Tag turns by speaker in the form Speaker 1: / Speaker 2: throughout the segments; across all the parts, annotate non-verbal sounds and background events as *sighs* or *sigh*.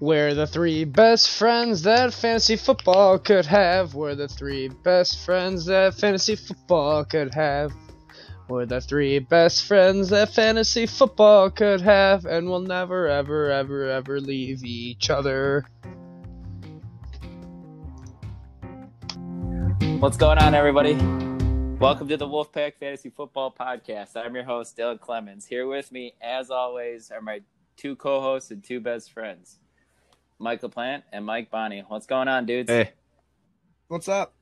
Speaker 1: We're the three best friends that fantasy football could have. We're the three best friends that fantasy football could have. We're the three best friends that fantasy football could have, and we'll never, ever, ever, ever leave each other.
Speaker 2: What's going on, everybody? Welcome to the Wolfpack Fantasy Football Podcast. I'm your host, Dylan Clemons. Here with me, as always, are my two co hosts and two best friends, Michael Plant and Mike Bonni. What's going on, dudes?
Speaker 3: Hey,
Speaker 4: What's up?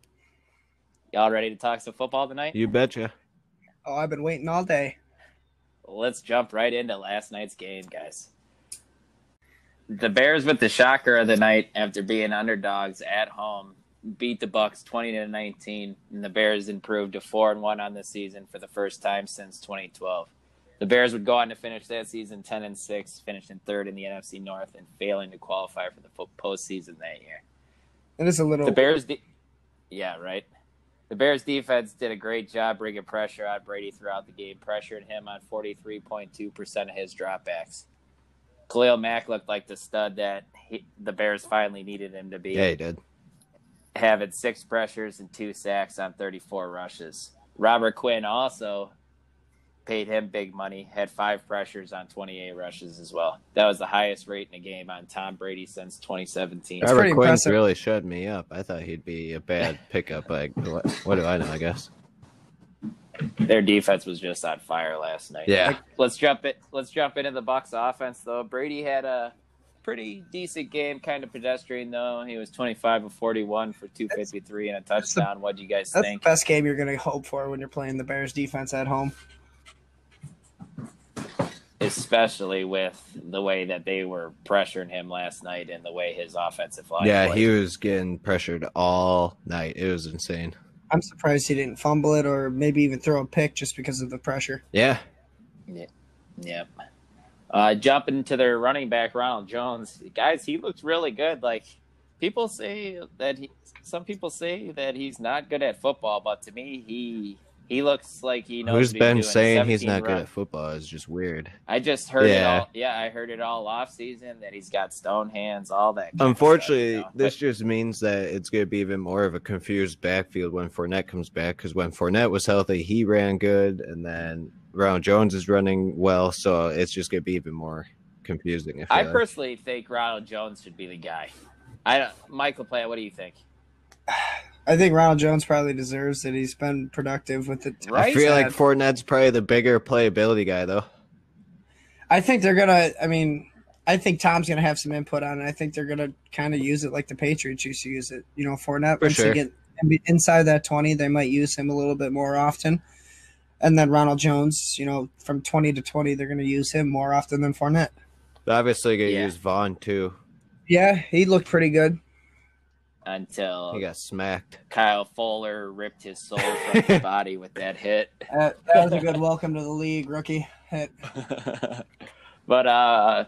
Speaker 2: Y'all ready to talk some football tonight?
Speaker 3: you betcha.
Speaker 4: Oh, I've been waiting all day.
Speaker 2: Let's jump right into last night's game, guys. The Bears with the shocker of the night after being underdogs at home beat the Bucs 20 to 19 and the Bears improved to 4 and 1 on the season for the first time since 2012. The Bears would go on to finish that season 10 and 6, finishing third in the NFC North and failing to qualify for the fo- postseason that year.
Speaker 4: And It is a little.
Speaker 2: The Bears, de- yeah, right. The Bears defense did a great job bringing pressure on Brady throughout the game, pressuring him on 43.2% of his dropbacks. Khalil Mack looked like the stud that he, the Bears finally needed him to be,
Speaker 3: Yeah, he did.
Speaker 2: having six pressures and two sacks on 34 rushes. Robert Quinn also paid him big money, had five pressures on 28 rushes as well. That was the highest rate in a game on Tom Brady since 2017.
Speaker 4: That's
Speaker 3: Robert
Speaker 4: pretty
Speaker 3: Quinn's really shut me up. I thought he'd be a bad *laughs* pickup. Like, what, what do I know? I guess.
Speaker 2: Their defense was just on fire last night.
Speaker 3: Yeah.
Speaker 2: let's jump it. Let's jump into the Bucs offense though. Brady had a pretty decent game, kind of pedestrian though. He was twenty five of forty one for two fifty three and a
Speaker 4: that's the-
Speaker 2: touchdown. What do you guys
Speaker 4: That's
Speaker 2: think?
Speaker 4: the best game you're going to hope for when you're playing the Bears defense at home.
Speaker 2: Especially with the way that they were pressuring him last night and the way his offensive line.
Speaker 3: Yeah,
Speaker 2: played.
Speaker 3: he was getting pressured all night. It was insane.
Speaker 4: I'm surprised he didn't fumble it or maybe even throw a pick just because of the pressure.
Speaker 3: Yeah. Yeah.
Speaker 2: Yep. Uh, jumping to their running back, Ronald Jones. Guys, he looks really good. Like people say that he, some people say that he's not good at football, but to me, he he looks like he knows.
Speaker 3: Who's
Speaker 2: what he's
Speaker 3: been
Speaker 2: doing.
Speaker 3: saying he's
Speaker 2: 17
Speaker 3: not good at football is just weird.
Speaker 2: I just heard it
Speaker 3: Yeah.
Speaker 2: all. Yeah, I heard it all off season that he's got stone hands, all that. kind of stuff,
Speaker 3: Unfortunately,
Speaker 2: you know?
Speaker 3: this
Speaker 2: But-
Speaker 3: just means that it's going to be even more of a confused backfield when Fournette comes back. Because when Fournette was healthy, he ran good, and then Ronald Jones is running well, so it's just going to be even more confusing. I,
Speaker 2: I
Speaker 3: like.
Speaker 2: personally think Ronald Jones should be the guy. I don't, Michael Plant. What do you think? *sighs*
Speaker 4: I think Ronald Jones probably deserves it. He's been productive with it.
Speaker 2: Right?
Speaker 3: I feel like
Speaker 4: Sad.
Speaker 3: Fournette's probably the bigger playability guy, though.
Speaker 4: I think they're going to, I mean, I think Tom's going to have some input on it. I think they're going to kind of use it like the Patriots used to use it. You know, Fournette,
Speaker 3: For
Speaker 4: once
Speaker 3: sure.
Speaker 4: you get inside that 20, they might use him a little bit more often. And then Ronald Jones, you know, from 20 to 20, they're going to use him more often than Fournette.
Speaker 3: They're Obviously, going to
Speaker 2: Yeah.
Speaker 3: use Vaughn, too.
Speaker 4: Yeah, he looked pretty good.
Speaker 2: Until
Speaker 3: He got smacked.
Speaker 2: Kyle Fuller ripped his soul from his *laughs* body with that hit.
Speaker 4: Uh, that was a good welcome to the league, rookie hit. *laughs*
Speaker 2: but uh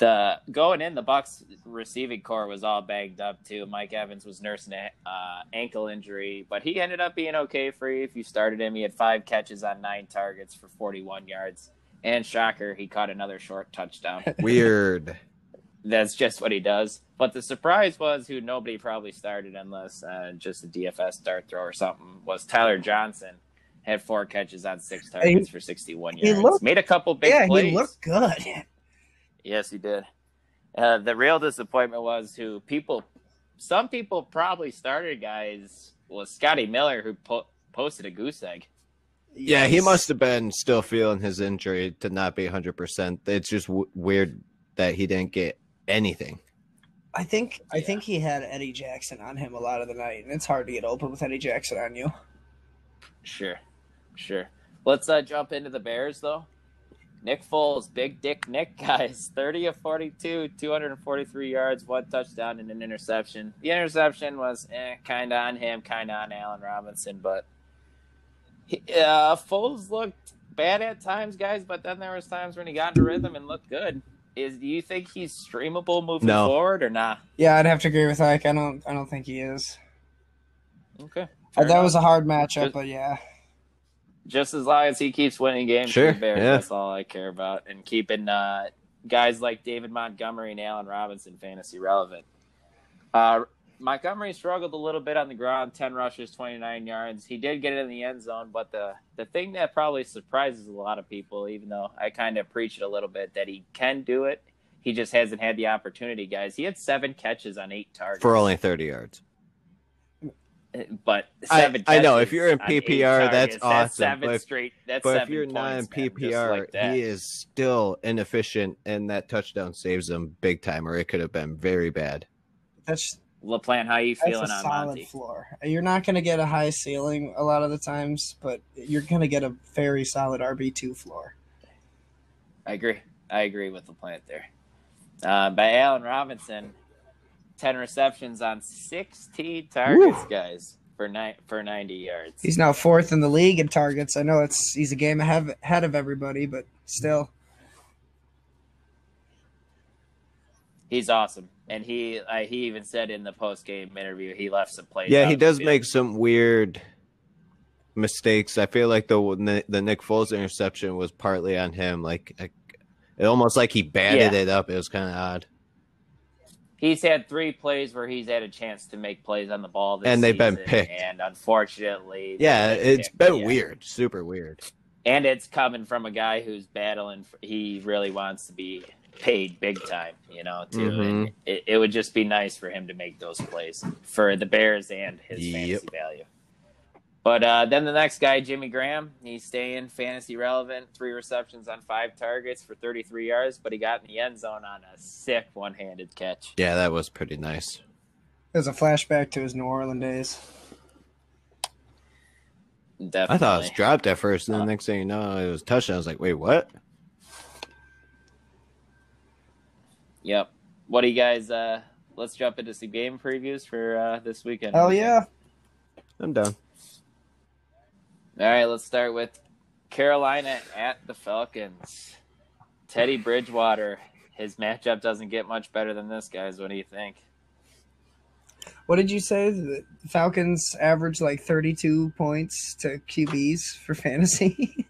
Speaker 2: the going in the Bucs receiving corps was all banged up too. Mike Evans was nursing a uh, ankle injury, but he ended up being okay for you if you started him. He had five catches on nine targets for 41 yards. And shocker, he caught another short touchdown.
Speaker 3: Weird.
Speaker 2: That's just what he does. But the surprise was who nobody probably started unless uh, just a DFS dart throw or something was Tyler Johnson. Had four catches on six targets for 61
Speaker 4: he
Speaker 2: yards.
Speaker 4: looked-
Speaker 2: Made a couple big
Speaker 4: yeah,
Speaker 2: plays.
Speaker 4: he looked good.
Speaker 2: Yes, he did. Uh, the real disappointment was who people, some people probably started guys was Scotty Miller who po- posted a goose egg.
Speaker 3: Yeah, he must have been still feeling his injury to not be 100%. It's just w- weird that he didn't get anything.
Speaker 4: I think I
Speaker 2: Yeah.
Speaker 4: think he had Eddie Jackson on him a lot of the night, and it's hard to get open with Eddie Jackson on you.
Speaker 2: Sure, sure. Let's uh, jump into the Bears though. Nick Foles, big dick Nick, *laughs* guys, thirty of forty-two, two hundred and forty-three yards, one touchdown, and an interception. The interception was eh, kind of on him, kind of on Allen Robinson, but he, uh, Foles looked bad at times, guys. But then there was times when he got into rhythm and looked good. Is do you think he's streamable moving
Speaker 3: No.
Speaker 2: forward or not?
Speaker 4: Yeah, I'd have to agree with Ike. I don't I don't think he is.
Speaker 2: Okay,
Speaker 4: Uh,
Speaker 2: fair
Speaker 4: that
Speaker 2: enough.
Speaker 4: was a hard matchup,
Speaker 2: Just-
Speaker 4: but yeah.
Speaker 2: just as long as he keeps winning games
Speaker 3: Sure,
Speaker 2: for the Bears,
Speaker 3: yeah.
Speaker 2: that's all I care about. And keeping uh, guys like David Montgomery and Allen Robinson fantasy relevant. Uh, Montgomery struggled a little bit on the ground, 10 rushes, 29 yards. He did get it in the end zone, but the, the thing that probably surprises a lot of people, even though I kind of preach it a little bit, that he can do it, he just hasn't had the opportunity, guys. He had seven catches on eight targets.
Speaker 3: For only 30 yards.
Speaker 2: But
Speaker 3: I-
Speaker 2: seven
Speaker 3: I know, if you're in PPR, that's
Speaker 2: targets,
Speaker 3: awesome,
Speaker 2: seven
Speaker 3: but if-
Speaker 2: straight. That's
Speaker 3: But if you're not in
Speaker 2: points, man,
Speaker 3: PPR,
Speaker 2: like
Speaker 3: he is still inefficient, and that touchdown saves him big time, or it could have been very bad.
Speaker 4: That's
Speaker 2: Laplant, how you feeling that's
Speaker 4: a
Speaker 2: on
Speaker 4: solid
Speaker 2: Monty?
Speaker 4: floor. You're not going to get a high ceiling a lot of the times, but you're going to get a very solid RB two floor.
Speaker 2: I agree. I agree with the plant there. Uh, by Allen Robinson, ten receptions on sixteen targets, guys, for nine for ninety yards.
Speaker 4: He's now fourth in the league in targets. I know it's he's a game ahead of everybody, but still,
Speaker 2: He's awesome, and he uh, he even said in the post game interview he left some plays.
Speaker 3: Yeah, he does make some weird mistakes. I feel like the the Nick Foles interception was partly on him. Like, it almost like he batted
Speaker 2: Yeah.
Speaker 3: it up. It was kind of odd.
Speaker 2: He's had three plays where he's had a chance to make plays on the ball, this
Speaker 3: And they've been picked.
Speaker 2: And unfortunately,
Speaker 3: Yeah, it's
Speaker 2: picked,
Speaker 3: been
Speaker 2: yeah.
Speaker 3: weird, super weird.
Speaker 2: and it's coming from a guy who's battling. For, he really wants to be paid big time, you know. Too,
Speaker 3: Mm-hmm.
Speaker 2: and it, it would just be nice for him to make those plays for the Bears and his
Speaker 3: Yep.
Speaker 2: fantasy value. But uh, then the next guy, Jimmy Graham, he's staying fantasy relevant. Three receptions on five targets for 33 yards, but he got in the end zone on a sick one-handed catch.
Speaker 3: Yeah, that was pretty nice.
Speaker 4: there's a flashback to his New Orleans days.
Speaker 2: Definitely.
Speaker 3: I thought it was dropped at first, and then
Speaker 2: Uh,
Speaker 3: the next thing you know, it was touchdown. I was like, wait, what?
Speaker 2: Yep. What do you guys? Uh, let's jump into some game previews for uh, this weekend.
Speaker 4: Hell yeah!
Speaker 3: I'm done.
Speaker 2: All right, let's start with Carolina at the Falcons. Teddy Bridgewater. His matchup doesn't get much better than this, guys. What do you think?
Speaker 4: What did you say? The Falcons average like 32 points to QBs for fantasy. *laughs*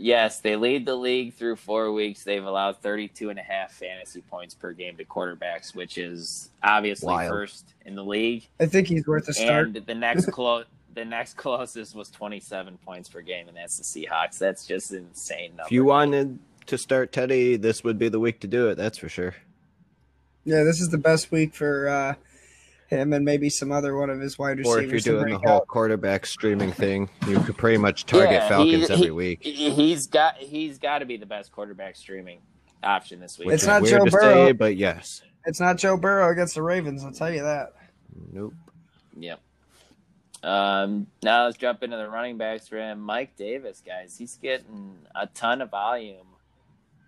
Speaker 2: Yes, they lead the league through four weeks. They've allowed 32 and a half fantasy points per game to quarterbacks, which is obviously
Speaker 3: Wild.
Speaker 2: first in the league.
Speaker 4: I think he's worth a start.
Speaker 2: And the next *laughs* close, the next closest was 27 points per game, and that's the Seahawks. That's just an insane number.
Speaker 3: If you wanted to start Teddy, this would be the week to do it. That's for sure.
Speaker 4: Yeah, this is the best week for uh, him and maybe some other one of his wide receivers.
Speaker 3: Or if you're doing the
Speaker 4: break
Speaker 3: whole
Speaker 4: out.
Speaker 3: quarterback streaming thing, you could pretty much target
Speaker 2: Yeah,
Speaker 3: Falcons
Speaker 2: he-
Speaker 3: every
Speaker 2: he-
Speaker 3: week.
Speaker 2: He- He's got he's got to be the best quarterback streaming option this week.
Speaker 3: Which
Speaker 4: It's not Joe Burrow.
Speaker 3: say, but yes.
Speaker 4: It's not Joe Burrow against the Ravens. I'll tell you that.
Speaker 3: Nope.
Speaker 2: Yep. Um, now let's jump into the running backs for him. Mike Davis, guys, he's getting a ton of volume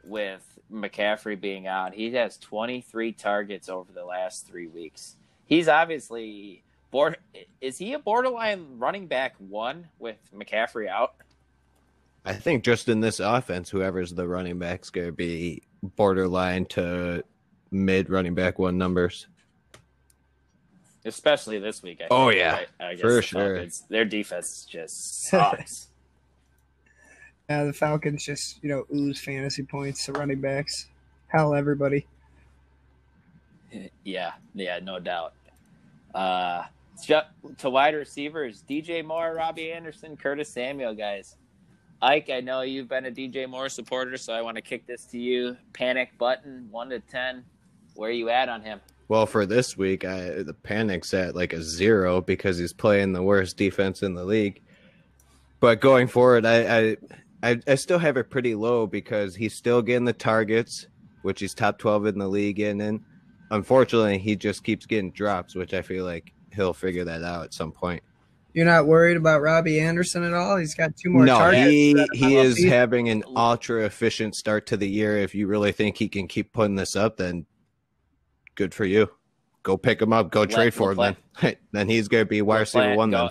Speaker 2: with McCaffrey being out. He has 23 targets over the last three weeks. He's obviously board. Is he a borderline running back one with McCaffrey out?
Speaker 3: I think just in this offense, whoever's the running back's going to be borderline to mid running back one numbers.
Speaker 2: Especially this week. I
Speaker 3: Oh,
Speaker 2: think,
Speaker 3: yeah.
Speaker 2: right? I
Speaker 3: For
Speaker 2: the
Speaker 3: sure.
Speaker 2: Falcons- Their defense just *laughs* sucks.
Speaker 4: Yeah, the Falcons just you know ooze fantasy points to running backs. Hell, everybody.
Speaker 2: Yeah, yeah, no doubt. Uh, to wide receivers, DJ Moore, Robbie Anderson, Curtis Samuel, guys. Ike, I know you've been a DJ Moore supporter, so I want to kick this to you. Panic button, one to ten. Where are you at on him?
Speaker 3: Well, for this week, I, the panic's at like a zero because he's playing the worst defense in the league. But going forward, I, I, I, I still have it pretty low because he's still getting the targets, which he's top 12 in the league in. And unfortunately, he just keeps getting drops, which I feel like he'll figure that out at some point.
Speaker 4: You're not worried about Robbie Anderson at all? He's got two more
Speaker 3: no,
Speaker 4: targets.
Speaker 3: he, he
Speaker 4: MLB.
Speaker 3: is having an ultra efficient start to the year. If you really think he can keep putting this up, then good for you. Go pick him up. Go
Speaker 2: Let-
Speaker 3: trade for him. Then, *laughs* then he's going to be wide receiver
Speaker 2: Laplant,
Speaker 3: one.
Speaker 2: go,
Speaker 3: Then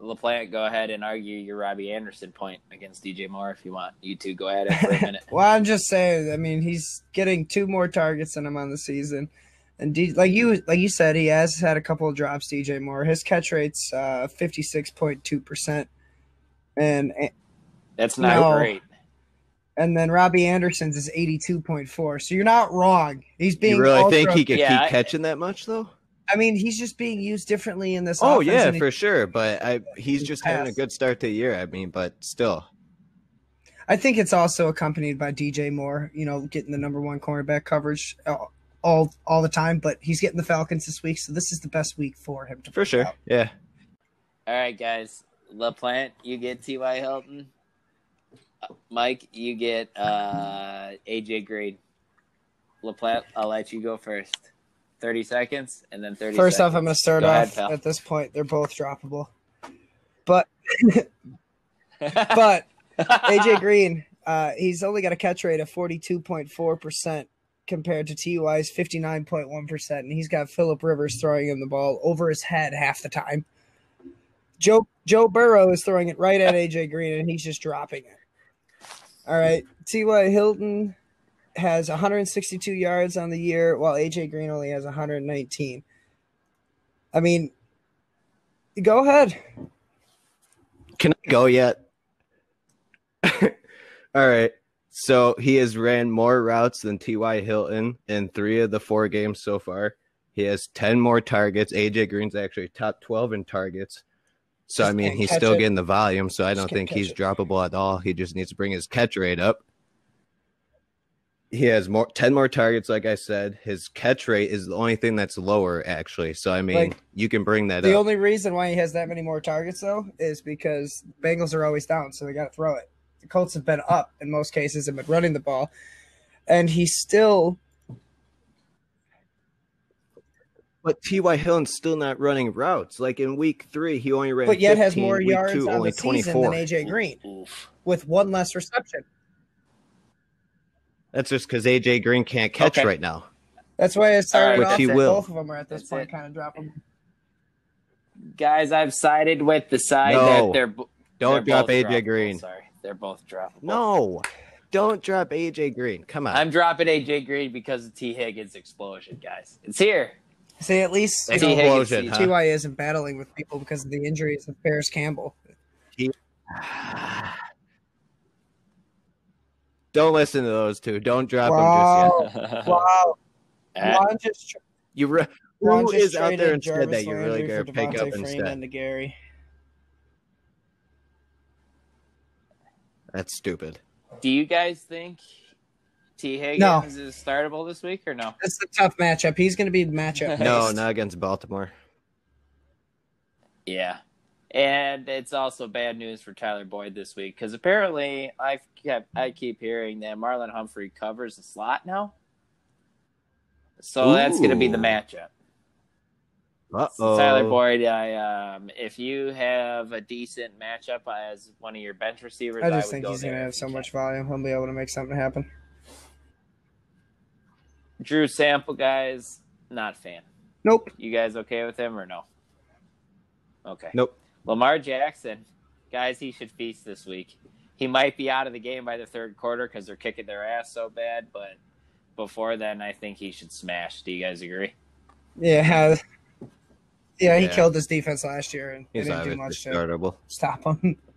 Speaker 2: Laplant, go ahead and argue your Robbie Anderson point against DJ Moore if you want. You two go at it for a *laughs* minute.
Speaker 4: Well, I'm just saying. I mean, he's getting two more targets than him on the season, and D, like you like you said, he has had a couple of drops. DJ Moore, his catch rate's uh, 56.2 percent, and
Speaker 2: That's not
Speaker 4: No.
Speaker 2: great.
Speaker 4: and then Robbie Anderson's is 82.4. So you're not wrong. He's being
Speaker 3: You really
Speaker 4: ultra-
Speaker 3: think he could
Speaker 2: Yeah,
Speaker 3: keep
Speaker 2: I-
Speaker 3: catching that much though?
Speaker 4: I mean, he's just being used differently in this.
Speaker 3: Oh
Speaker 4: offense,
Speaker 3: yeah,
Speaker 4: and he-
Speaker 3: for sure. But I he's just having a good start to the year. I mean, but still.
Speaker 4: I think it's also accompanied by DJ Moore. You know, getting the number one cornerback coverage all all, all the time. But he's getting the Falcons this week, so this is the best week for him to
Speaker 3: For sure.
Speaker 4: out.
Speaker 3: Yeah.
Speaker 2: All right, guys. Laplant, you get T.Y. Hilton. Uh, Mike, you get uh, AJ Green. Laplant, I'll let you go first. 30 seconds and then 30
Speaker 4: First off. I'm going to start
Speaker 2: Go
Speaker 4: off
Speaker 2: pal.
Speaker 4: at this point. They're both droppable, but *laughs* but *laughs* AJ Green, uh, he's only got a catch rate of 42.4 percent compared to Ty's 59.1 percent, and he's got Philip Rivers throwing him the ball over his head half the time. Joe Joe Burrow is throwing it right at AJ Green, and he's just dropping it. All right, Ty Hilton has 162 yards on the year, while AJ Green only has 119. I mean, go ahead.
Speaker 3: Can I go yet? *laughs* All right. So he has ran more routes than T.Y. Hilton in three of the four games so far. He has 10 more targets. AJ Green's actually top 12 in targets. So,
Speaker 4: Just
Speaker 3: I mean, he's still
Speaker 4: it.
Speaker 3: getting the volume. So, I don't think he's
Speaker 4: it.
Speaker 3: droppable at all. He just needs to bring his catch rate up. He has more 10 more targets, like I said. His catch rate is the only thing that's lower, actually. So, I mean,
Speaker 4: Like,
Speaker 3: you can bring that up.
Speaker 4: The
Speaker 3: up.
Speaker 4: only reason why he has that many more targets, though, is because Bengals are always down, so they got to throw it. The Colts have been up in most cases and been running the ball, and he still
Speaker 3: But T.Y. Hilton's still not running routes. Like in week three, he only ran.
Speaker 4: but yet has more yards
Speaker 3: two,
Speaker 4: on
Speaker 3: only
Speaker 4: the season than AJ Green
Speaker 2: Oof.
Speaker 4: with one less reception.
Speaker 3: That's just because AJ Green can't catch
Speaker 2: Okay.
Speaker 3: right now.
Speaker 4: That's why I started
Speaker 2: Which
Speaker 4: off
Speaker 2: he
Speaker 3: will.
Speaker 4: both of them are at this
Speaker 2: That's
Speaker 4: point
Speaker 2: it.
Speaker 4: kind of dropping.
Speaker 2: Guys, I've sided with the side
Speaker 3: No.
Speaker 2: that they're
Speaker 3: Don't
Speaker 2: they're
Speaker 3: drop AJ
Speaker 2: droppable.
Speaker 3: Green.
Speaker 2: Sorry, they're both droppable.
Speaker 3: No, don't drop AJ Green. Come on.
Speaker 2: I'm dropping AJ Green because of Tee Higgins' explosion, guys. It's here.
Speaker 4: See, at least
Speaker 2: T.
Speaker 3: Explosion,
Speaker 2: Higgins
Speaker 3: huh?
Speaker 4: Ty isn't battling with people because of the injuries of Parris Campbell. *sighs* *sighs* *sighs*
Speaker 3: don't listen to those two. Don't drop
Speaker 4: Wow.
Speaker 3: them just yet.
Speaker 4: Wow, *laughs*
Speaker 2: Uh,
Speaker 4: Juan just
Speaker 3: You re-
Speaker 4: Juan
Speaker 3: who
Speaker 4: just
Speaker 3: is out there
Speaker 4: traded
Speaker 3: instead
Speaker 4: Jarvis
Speaker 3: that you're really
Speaker 4: Landry
Speaker 3: gonna pick up
Speaker 4: Freeman
Speaker 3: instead?
Speaker 4: to Gary.
Speaker 3: That's stupid.
Speaker 2: Do you guys think Tee Higgins
Speaker 4: No.
Speaker 2: is startable this week or no?
Speaker 4: That's the tough matchup. He's going to be the matchup.
Speaker 3: No, not against Baltimore.
Speaker 2: Yeah. And it's also bad news for Tyler Boyd this week because apparently I kept I keep hearing that Marlon Humphrey covers the slot now. So that's going to be the matchup.
Speaker 3: Uh
Speaker 2: So Tyler. Boyd, I um, if you have a decent matchup as one of your bench receivers,
Speaker 4: I just
Speaker 2: would
Speaker 4: think
Speaker 2: go
Speaker 4: he's going to have so
Speaker 2: you
Speaker 4: much volume. He'll be able to make something happen.
Speaker 2: Drew Sample, guys, not fan.
Speaker 4: Nope.
Speaker 2: You guys okay with him or no? Okay.
Speaker 3: Nope.
Speaker 2: Lamar Jackson, guys, he should feast this week. He might be out of the game by the third quarter because they're kicking their ass so bad, but before then, I think he should smash. Do you guys agree?
Speaker 4: Yeah. Yeah, he
Speaker 3: Yeah.
Speaker 4: killed this defense last year and
Speaker 3: He's
Speaker 4: didn't do much to
Speaker 3: startable.
Speaker 4: stop him. *laughs*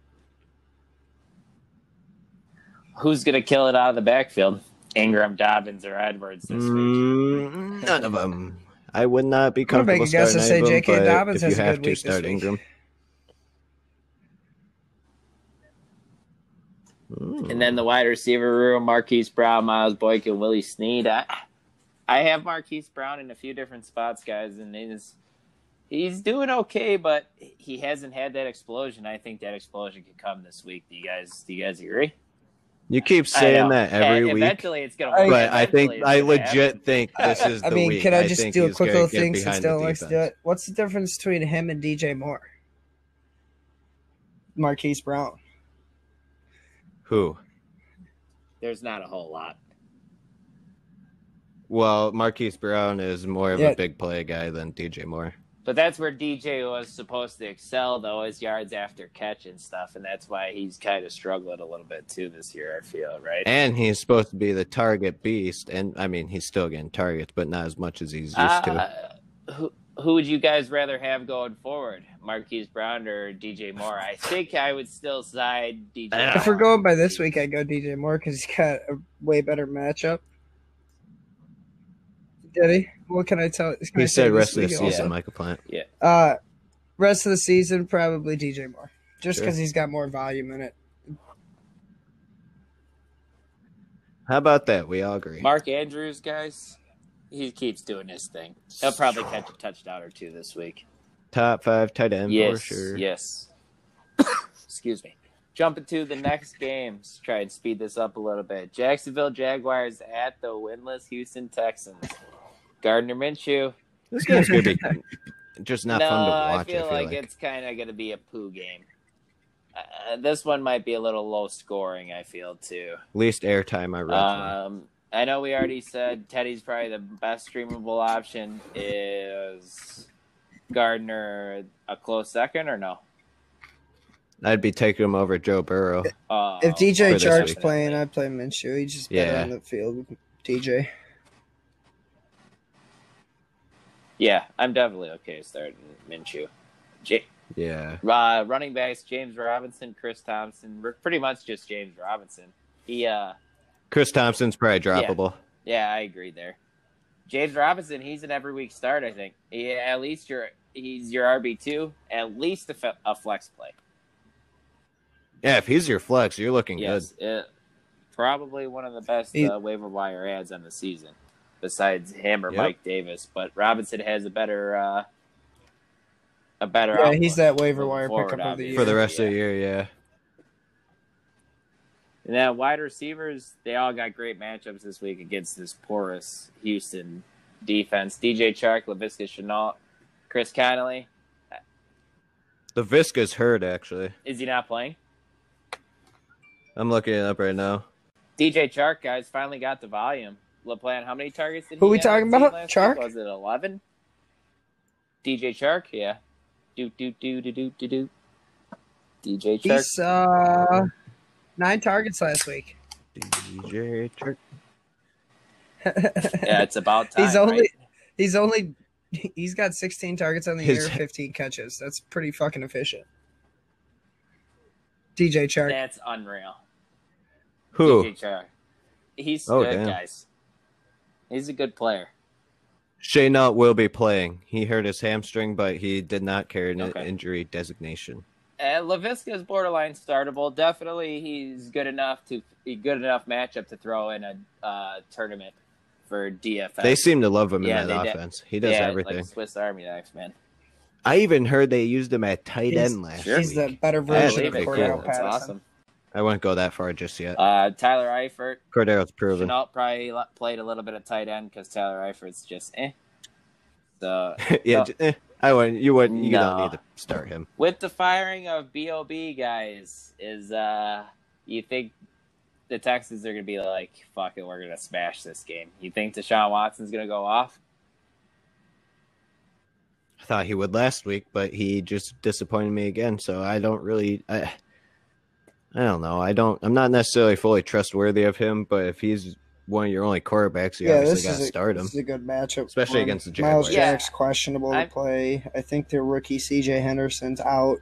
Speaker 2: Who's going to kill it out of the backfield? Ingram, Dobbins, or Edwards this week?
Speaker 3: Mm, none of them. I would not be
Speaker 4: I'm gonna make
Speaker 3: comfortable
Speaker 4: a guess
Speaker 3: starting
Speaker 4: and say
Speaker 3: any of them,
Speaker 4: J.K. Dobbins
Speaker 3: if you
Speaker 4: has a good
Speaker 3: to
Speaker 4: week this
Speaker 3: start
Speaker 4: week.
Speaker 3: Ingram. Mm.
Speaker 2: And then the wide receiver room, Marquise Brown, Miles Boykin, Willie Snead. I, I have Marquise Brown in a few different spots, guys, and he's he's doing okay, but he hasn't had that explosion. I think that explosion could come this week. Do you guys do you guys agree?
Speaker 3: you keep saying that every
Speaker 2: And
Speaker 3: week,
Speaker 2: Eventually, it's gonna.
Speaker 4: I-
Speaker 3: but I think I legit
Speaker 2: happen.
Speaker 3: think this is the
Speaker 4: I mean,
Speaker 3: week.
Speaker 4: can I just
Speaker 3: think
Speaker 4: do a quick little thing since
Speaker 3: behind the
Speaker 4: Dylan likes to do it? What's the difference between him and DJ Moore? Marquise Brown.
Speaker 3: Who?
Speaker 2: There's not a whole lot.
Speaker 3: Well, Marquise Brown is more of
Speaker 4: Yeah.
Speaker 3: a big play guy than DJ Moore.
Speaker 2: But that's where DJ was supposed to excel, though, his yards after catch and stuff, and that's why he's kind of struggling a little bit too this year. I feel right.
Speaker 3: And he's supposed to be the target beast. And I mean, he's still getting targets, but not as much as he's used to.
Speaker 2: Uh, who who would you guys rather have going forward, Marquise Brown or DJ Moore? I think I would still side DJ.
Speaker 3: Yeah.
Speaker 4: If we're going by this week, I go DJ Moore because he's got a way better matchup. Did he? What can I tell? Can I
Speaker 3: He
Speaker 4: say
Speaker 3: said rest of the season,
Speaker 4: also?
Speaker 3: Michael Plant.
Speaker 4: Uh, rest of the season, probably DJ Moore, just
Speaker 3: Sure.
Speaker 4: because he's got more volume in it.
Speaker 3: How about that? We all agree.
Speaker 2: Mark Andrews, guys, he keeps doing his thing. He'll probably catch a touchdown or two this week.
Speaker 3: Top five tight end
Speaker 2: yes,
Speaker 3: for sure.
Speaker 2: yes. *coughs* Excuse me. Jumping to the next games. Try and speed this up a little bit. Jacksonville Jaguars at the winless Houston Texans. Gardner Minshew.
Speaker 3: This game's gonna be *laughs* just not
Speaker 2: no,
Speaker 3: fun to watch.
Speaker 2: I
Speaker 3: watch.
Speaker 2: feel, like, it's kind of going to be a poo game. Uh, this one might be a little low scoring. I feel too.
Speaker 3: least airtime I read.
Speaker 2: Um, I know we already said Teddy's probably the best streamable option. Is Gardner a close second or no?
Speaker 3: I'd be taking him over Joe Burrow.
Speaker 2: Uh,
Speaker 4: If DJ
Speaker 3: for
Speaker 4: Chark's playing, I'd play Minshew. He's just better
Speaker 3: Yeah.
Speaker 4: on the field. DJ.
Speaker 2: yeah, I'm definitely okay starting Minshew. J-
Speaker 3: Yeah.
Speaker 2: uh, running backs: James Robinson, Chris Thompson. Pretty much just James Robinson. He, uh,
Speaker 3: Chris Thompson's probably droppable.
Speaker 2: yeah, I agree there. James Robinson, he's an every week start. I think. He, at least your he's your RB two, at least a, fe- a flex play.
Speaker 3: Yeah. if he's your flex, you're looking
Speaker 2: Yes, it, probably one of the best
Speaker 4: He-
Speaker 2: uh, waiver wire ads on the season, besides him or
Speaker 3: Yep.
Speaker 2: Mike Davis. But Robinson has a better, uh, a better.
Speaker 4: Yeah, he's that waiver wire
Speaker 2: forward,
Speaker 4: pickup of the
Speaker 2: obviously.
Speaker 3: good for the rest
Speaker 2: Yeah.
Speaker 3: of the year. Yeah.
Speaker 2: And then wide receivers, they all got great matchups this week against this porous Houston defense. DJ Chark, Laviska Shenault, Chris Conley.
Speaker 3: The Visca's hurt actually.
Speaker 2: Is he not playing?
Speaker 3: I'm looking it up right now.
Speaker 2: DJ Chark, guys, finally got the volume. Laplant, how many targets did he
Speaker 4: Who
Speaker 2: he
Speaker 4: we talking about? Chark?
Speaker 2: week? Was it 11? DJ Chark, yeah. Do, do, do, do, do, do, do. DJ Chark.
Speaker 4: He's uh nine targets last week.
Speaker 3: DJ Turk.
Speaker 2: Yeah, it's about *laughs* time.
Speaker 4: He's only
Speaker 2: right?
Speaker 4: he's only he's got 16 targets on the
Speaker 3: His-
Speaker 4: year, 15 catches. That's pretty fucking efficient. DJ Chark.
Speaker 2: That's unreal.
Speaker 3: Who?
Speaker 2: DJ Chark. He's
Speaker 3: Oh,
Speaker 2: good,
Speaker 3: damn.
Speaker 2: guys. He's a good player.
Speaker 3: Shenault will be playing. He hurt his hamstring, but he did not carry an
Speaker 2: Okay.
Speaker 3: injury designation.
Speaker 2: Uh, Laviska is borderline startable. Definitely, he's good enough to be good enough matchup to throw in a uh, tournament for DFS.
Speaker 3: They seem to love him
Speaker 2: Yeah,
Speaker 3: in
Speaker 2: they
Speaker 3: that
Speaker 2: did.
Speaker 3: offense. He does
Speaker 2: yeah,
Speaker 3: everything.
Speaker 2: like Swiss Army knife, man.
Speaker 3: I even heard they used him at tight
Speaker 4: He's-
Speaker 3: end last
Speaker 2: year.
Speaker 4: He's
Speaker 3: week.
Speaker 4: the better version of
Speaker 3: it,
Speaker 4: Cordarrelle
Speaker 3: cool.
Speaker 2: That's
Speaker 4: Patterson.
Speaker 2: awesome.
Speaker 3: I won't go that far just yet.
Speaker 2: Uh, Tyler Eifert,
Speaker 3: Cordero's proven.
Speaker 2: Shenault probably played a little bit of tight end because Tyler Eifert's just eh. So *laughs*
Speaker 3: yeah,
Speaker 2: No.
Speaker 3: j- eh, I wouldn't. You wouldn't. You don't need to start him.
Speaker 2: with the firing of Bob guys, is uh, you think the Texans are gonna be like, fuck it, we're gonna smash this game? You think Deshaun Watson's gonna go off?
Speaker 3: I thought he would last week, but he just disappointed me again. So I don't really. I, I don't know. I don't. I'm not necessarily fully trustworthy of him, but if he's one of your only quarterbacks, you
Speaker 4: Yeah,
Speaker 3: obviously got
Speaker 4: is,
Speaker 3: to
Speaker 4: a,
Speaker 3: start him.
Speaker 4: this is a good matchup.
Speaker 3: Especially
Speaker 4: for
Speaker 3: against the
Speaker 4: Miles
Speaker 3: Jaguars.
Speaker 2: Yeah.
Speaker 4: Jack's questionable
Speaker 2: I-
Speaker 4: to play. I think their rookie CJ Henderson's out.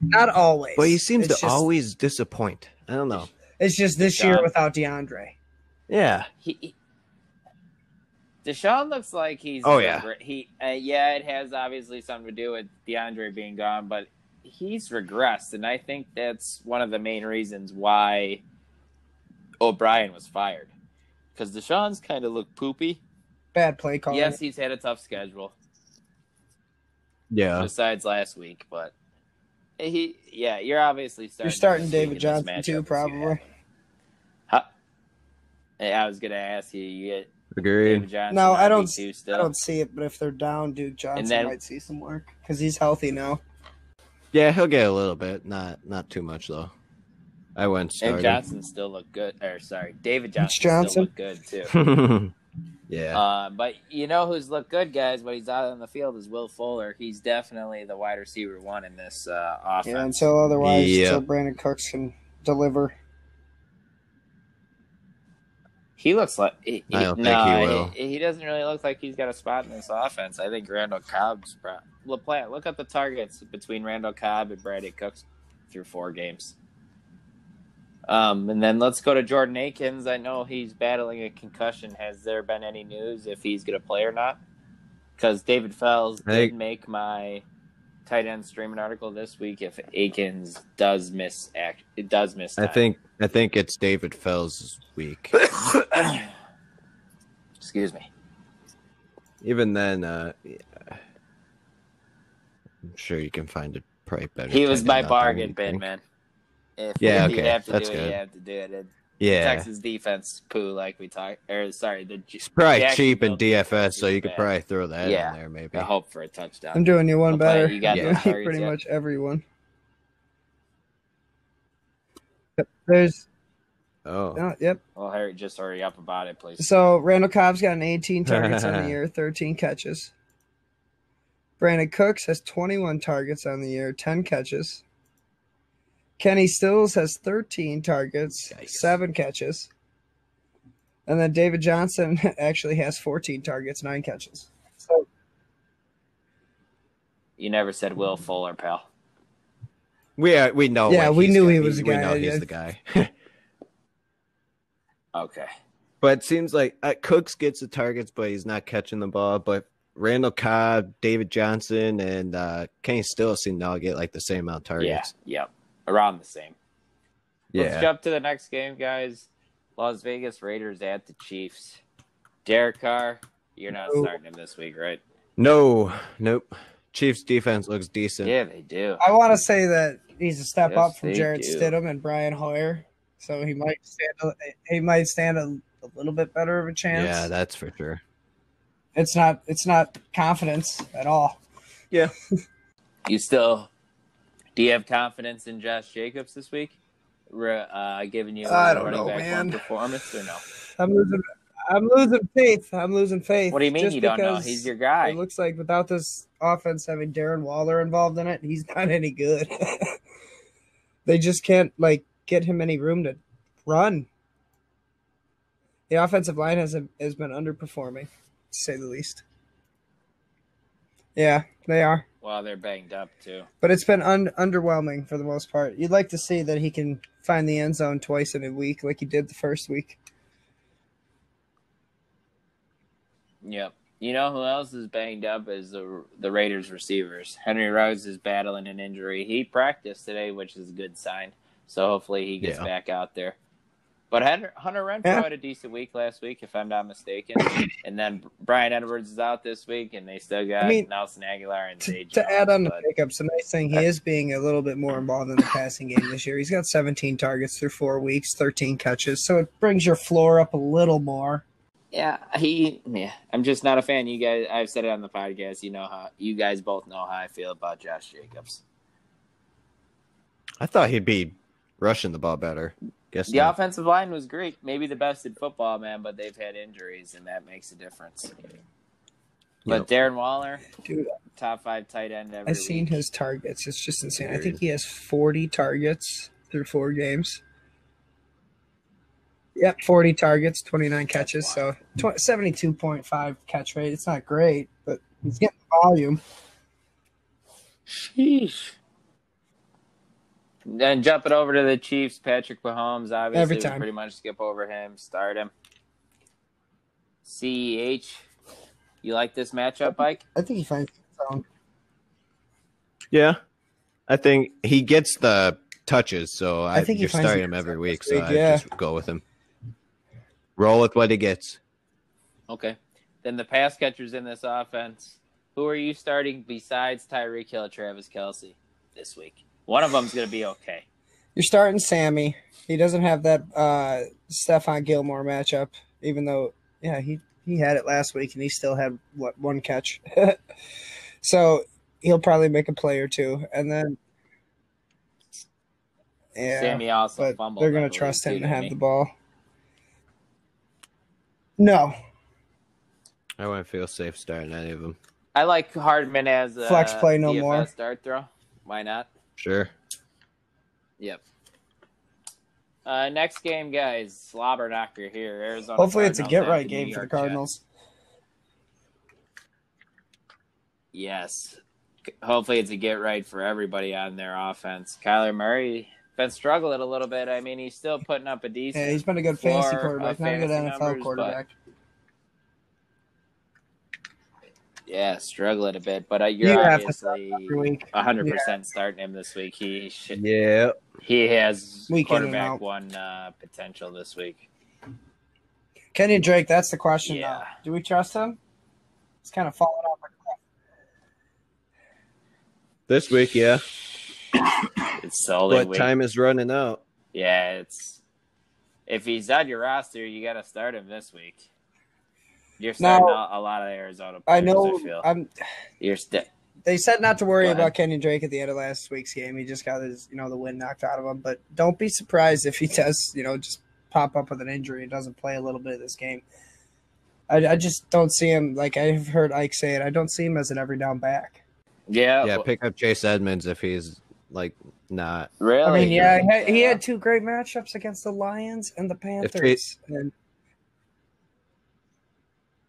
Speaker 4: Not always.
Speaker 3: But he seems
Speaker 4: It's
Speaker 3: to
Speaker 4: just-
Speaker 3: always disappoint. I don't know.
Speaker 4: It's just this
Speaker 2: Deshaun.
Speaker 4: year without DeAndre.
Speaker 3: Yeah.
Speaker 2: He, he Deshaun looks like he's
Speaker 3: Oh, yeah.
Speaker 2: regre- he uh, yeah it has obviously something to do with DeAndre being gone, but he's regressed, and I think that's one of the main reasons why O'Brien was fired because Deshaun's kind of looked poopy.
Speaker 4: Bad play call.
Speaker 2: Yes, he's had a tough schedule
Speaker 3: Yeah.
Speaker 2: besides last week, but he yeah you're obviously starting.
Speaker 4: You're starting David Johnson too, probably.
Speaker 2: have. Huh? I was gonna ask you. You get
Speaker 3: Agreed.
Speaker 2: David Johnson.
Speaker 4: No, I don't-
Speaker 2: RB2
Speaker 4: I don't see it, but if they're down, Duke Johnson
Speaker 2: then-
Speaker 4: might see some work because he's healthy now.
Speaker 3: Yeah, he'll get a little bit. Not not too much though. I wouldn't
Speaker 2: And. Johnson still looked good. Or sorry, David Johnson,
Speaker 4: Johnson?
Speaker 2: still looked good too. *laughs*
Speaker 3: yeah.
Speaker 2: uh, but you know who's looked good, guys? When he's out on the field is Will Fuller. He's definitely the wide receiver one in this uh, offense.
Speaker 4: Yeah, until otherwise,
Speaker 3: Yeah.
Speaker 4: until Brandin Cooks can deliver.
Speaker 2: He looks like he,
Speaker 3: I don't
Speaker 2: no,
Speaker 3: think he will.
Speaker 2: He, he doesn't really look like he's got a spot in this offense. I think Randall Cobb's. Bro. Laplant, look at the targets between Randall Cobb and Brady Cooks through four games. Um, and then let's go to Jordan Akins. I know he's battling a concussion. Has there been any news if he's going to play or not? Because Darren Fells
Speaker 3: I
Speaker 2: did
Speaker 3: think-
Speaker 2: make my tight end streaming article this week. If Akins does miss act, it does miss.
Speaker 3: I think I think it's Darren Fells' week. *coughs*
Speaker 2: Excuse me.
Speaker 3: Even then, uh, yeah. I'm sure you can find a probably better.
Speaker 2: He was my
Speaker 3: end out there,
Speaker 2: bargain bin, man. If,
Speaker 3: Yeah, *laughs*
Speaker 2: if you
Speaker 3: okay,
Speaker 2: have to
Speaker 3: that's
Speaker 2: do it,
Speaker 3: good.
Speaker 2: you have to do it. it
Speaker 3: Yeah,
Speaker 2: Texas defense poo, like we talked. Or sorry, the
Speaker 3: it's probably cheap in DFS, so you could
Speaker 2: bad.
Speaker 3: probably throw that
Speaker 2: Yeah.
Speaker 3: in there, maybe.
Speaker 2: I hope for a touchdown.
Speaker 4: I'm doing you one
Speaker 2: Laplant,
Speaker 4: better.
Speaker 2: you got
Speaker 3: those
Speaker 4: Yeah, pretty
Speaker 2: yet?
Speaker 4: much everyone. Yep. There's
Speaker 3: Oh,
Speaker 4: oh, yep.
Speaker 2: Well, Harry, just hurry up about it, please.
Speaker 4: So Randall Cobb's got an 18 targets on the *laughs* year, 13 catches. Brandin Cooks has 21 targets on the year, 10 catches. Kenny Stills has 13 targets,
Speaker 3: Yikes.
Speaker 4: seven catches. And then David Johnson *laughs* actually has 14 targets, nine catches. So
Speaker 2: You never said Will Fuller, pal.
Speaker 3: we uh, we know.
Speaker 4: Yeah, we knew
Speaker 3: gonna
Speaker 4: he
Speaker 3: be.
Speaker 4: was the
Speaker 3: We
Speaker 4: guy.
Speaker 3: know he's
Speaker 4: Yeah.
Speaker 3: the guy. *laughs*
Speaker 2: Okay.
Speaker 3: But it seems like uh, Cooks gets the targets, but he's not catching the ball. But Randall Cobb, David Johnson, and uh, Kenny still seem to all get like the same amount of targets.
Speaker 2: Yeah. Yep. Around the same. Let's jump to the next game, guys. Las Vegas Raiders at the Chiefs. Derek Carr, you're not
Speaker 4: No.
Speaker 2: starting him this week, right?
Speaker 3: No, nope. Chiefs defense looks decent.
Speaker 2: Yeah, they do.
Speaker 4: I want to say that he's a step
Speaker 2: Yes,
Speaker 4: up from
Speaker 2: Jared
Speaker 4: Jarrett
Speaker 2: do.
Speaker 4: Stidham and Brian Hoyer. So he might stand a, he might stand a, a little bit better of a chance.
Speaker 3: Yeah, that's for sure.
Speaker 4: it's not it's not confidence at all.
Speaker 3: Yeah. *laughs*
Speaker 2: You still do you have confidence in Josh Jacobs this week? Uh, giving you a
Speaker 4: I don't
Speaker 2: running
Speaker 4: know,
Speaker 2: back
Speaker 4: man.
Speaker 2: performance or no?
Speaker 4: I'm losing I'm losing faith. I'm losing faith.
Speaker 2: What do you mean
Speaker 4: Just
Speaker 2: you don't know? He's your guy.
Speaker 4: It looks like without this offense having Darren Waller involved in it, he's *laughs* not any good. *laughs* they just can't like get him any room to run. The offensive line has has been underperforming, to say the least. Yeah, they are.
Speaker 2: Well, they're banged up too.
Speaker 4: But it's been un- underwhelming for the most part. You'd like to see that he can find the end zone twice in a week, like he did the first week.
Speaker 2: Yep. You know who else is banged up is the the Raiders receivers. Henry Ruggs is battling an injury. He practiced today, which is a good sign. So hopefully he gets
Speaker 3: Yeah.
Speaker 2: back out there. But Hunter, Hunter Renfrow
Speaker 4: Yeah.
Speaker 2: had a decent week last week, if I'm not mistaken. and then Bryan Edwards is out this week, and they still got
Speaker 4: I mean,
Speaker 2: Nelson Agholor and
Speaker 4: To,
Speaker 2: Zay
Speaker 4: to add
Speaker 2: Jones,
Speaker 4: on to pickups, the nice thing he is being a little bit more involved in the passing game this year. He's got 17 targets through four weeks, 13 catches, so it brings your floor up a little more.
Speaker 2: Yeah, he. Yeah, I'm just not a fan. You guys, I've said it on the podcast. You know how you guys both know how I feel about Josh Jacobs.
Speaker 3: I thought he'd be rushing the ball better. Guess
Speaker 2: The
Speaker 3: not.
Speaker 2: offensive line was great, maybe the best in football, man. But they've had injuries, and that makes a difference. But Darren Waller,
Speaker 4: Dude,
Speaker 2: top five tight end every
Speaker 4: I've seen his targets. It's just insane. I think he has 40 targets through four games. Yep, 40 targets, 29 catches, so tw- 72.5 catch rate. It's not great, but he's getting volume.
Speaker 2: Sheesh. Then jumping over to the Chiefs, Patrick Mahomes. Obviously,
Speaker 4: Every
Speaker 2: we
Speaker 4: time.
Speaker 2: pretty much skip over him, start him. Ceh, you like this matchup, Mike?
Speaker 4: I think he finds his own.
Speaker 3: Yeah, I think he gets the touches, so I,
Speaker 4: I think
Speaker 3: you're starting him every
Speaker 4: end
Speaker 3: week, so
Speaker 4: this
Speaker 3: I
Speaker 4: yeah.
Speaker 3: just go with him. Roll with what he gets.
Speaker 2: Okay. Then the pass catchers in this offense. Who are you starting besides Tyreek Hill, Travis Kelce this week? One of them's going to be okay.
Speaker 4: You're starting Sammy. He doesn't have that uh Stephon Gilmore matchup, even though yeah, he he had it last week and he still had what one catch. *laughs* so he'll probably make a play or two, and then yeah,
Speaker 2: Sammy also
Speaker 4: but
Speaker 2: fumbled.
Speaker 4: they're gonna
Speaker 2: believe,
Speaker 4: trust him to have
Speaker 2: didn't
Speaker 4: the ball. No,
Speaker 3: I wouldn't feel safe starting any of them.
Speaker 2: I like Hardman as a
Speaker 4: Flex play no
Speaker 2: DFS
Speaker 4: more.
Speaker 2: start throw. Why not?
Speaker 3: Sure.
Speaker 2: Yep. Uh, next game, guys. Slobber knocker here. Arizona.
Speaker 4: Hopefully, it's a get right game
Speaker 2: New
Speaker 4: for the
Speaker 2: York Jets.
Speaker 4: Cardinals.
Speaker 2: Yes. Hopefully, it's a get right for everybody on their offense. Kyler Murray been struggling a little bit. I mean, he's still putting up a decent.
Speaker 4: Yeah, he's been a good fantasy
Speaker 2: floor
Speaker 4: quarterback,
Speaker 2: of
Speaker 4: not a good NFL
Speaker 2: numbers,
Speaker 4: quarterback.
Speaker 2: Yeah, struggling a bit, but uh, you're
Speaker 4: You have to start
Speaker 2: obviously
Speaker 4: every week.
Speaker 2: 100 percent starting him this week. He should.
Speaker 3: Yeah.
Speaker 2: He has
Speaker 4: Week
Speaker 2: quarterback one uh, potential this week.
Speaker 4: Kenny Drake, that's the question.
Speaker 2: Yeah.
Speaker 4: Though. Do we trust him? He's kind of falling off. a cliff.
Speaker 3: This week, yeah.
Speaker 2: It's solely
Speaker 3: But
Speaker 2: week.
Speaker 3: time is running out.
Speaker 2: Yeah, it's if he's on your roster, you got to start him this week. You're starting
Speaker 4: Now-
Speaker 2: a, a lot of Arizona
Speaker 4: I know.
Speaker 2: I feel
Speaker 4: I'm.
Speaker 2: you're st-
Speaker 4: They said not to worry about Kenyan Drake at the end of last week's game. He just got his, you know, the wind knocked out of him. But don't be surprised if he *laughs* does, you know, just pop up with an injury and doesn't play a little bit of this game. I, I just don't see him. Like I've heard Ike say it, I don't see him as an every down back.
Speaker 2: yeah,
Speaker 3: Yeah,
Speaker 2: well,
Speaker 3: pick up Chase Edmonds if he's like not.
Speaker 2: really.
Speaker 4: I mean, yeah, he had, uh, he had two great matchups against the Lions and the Panthers, and,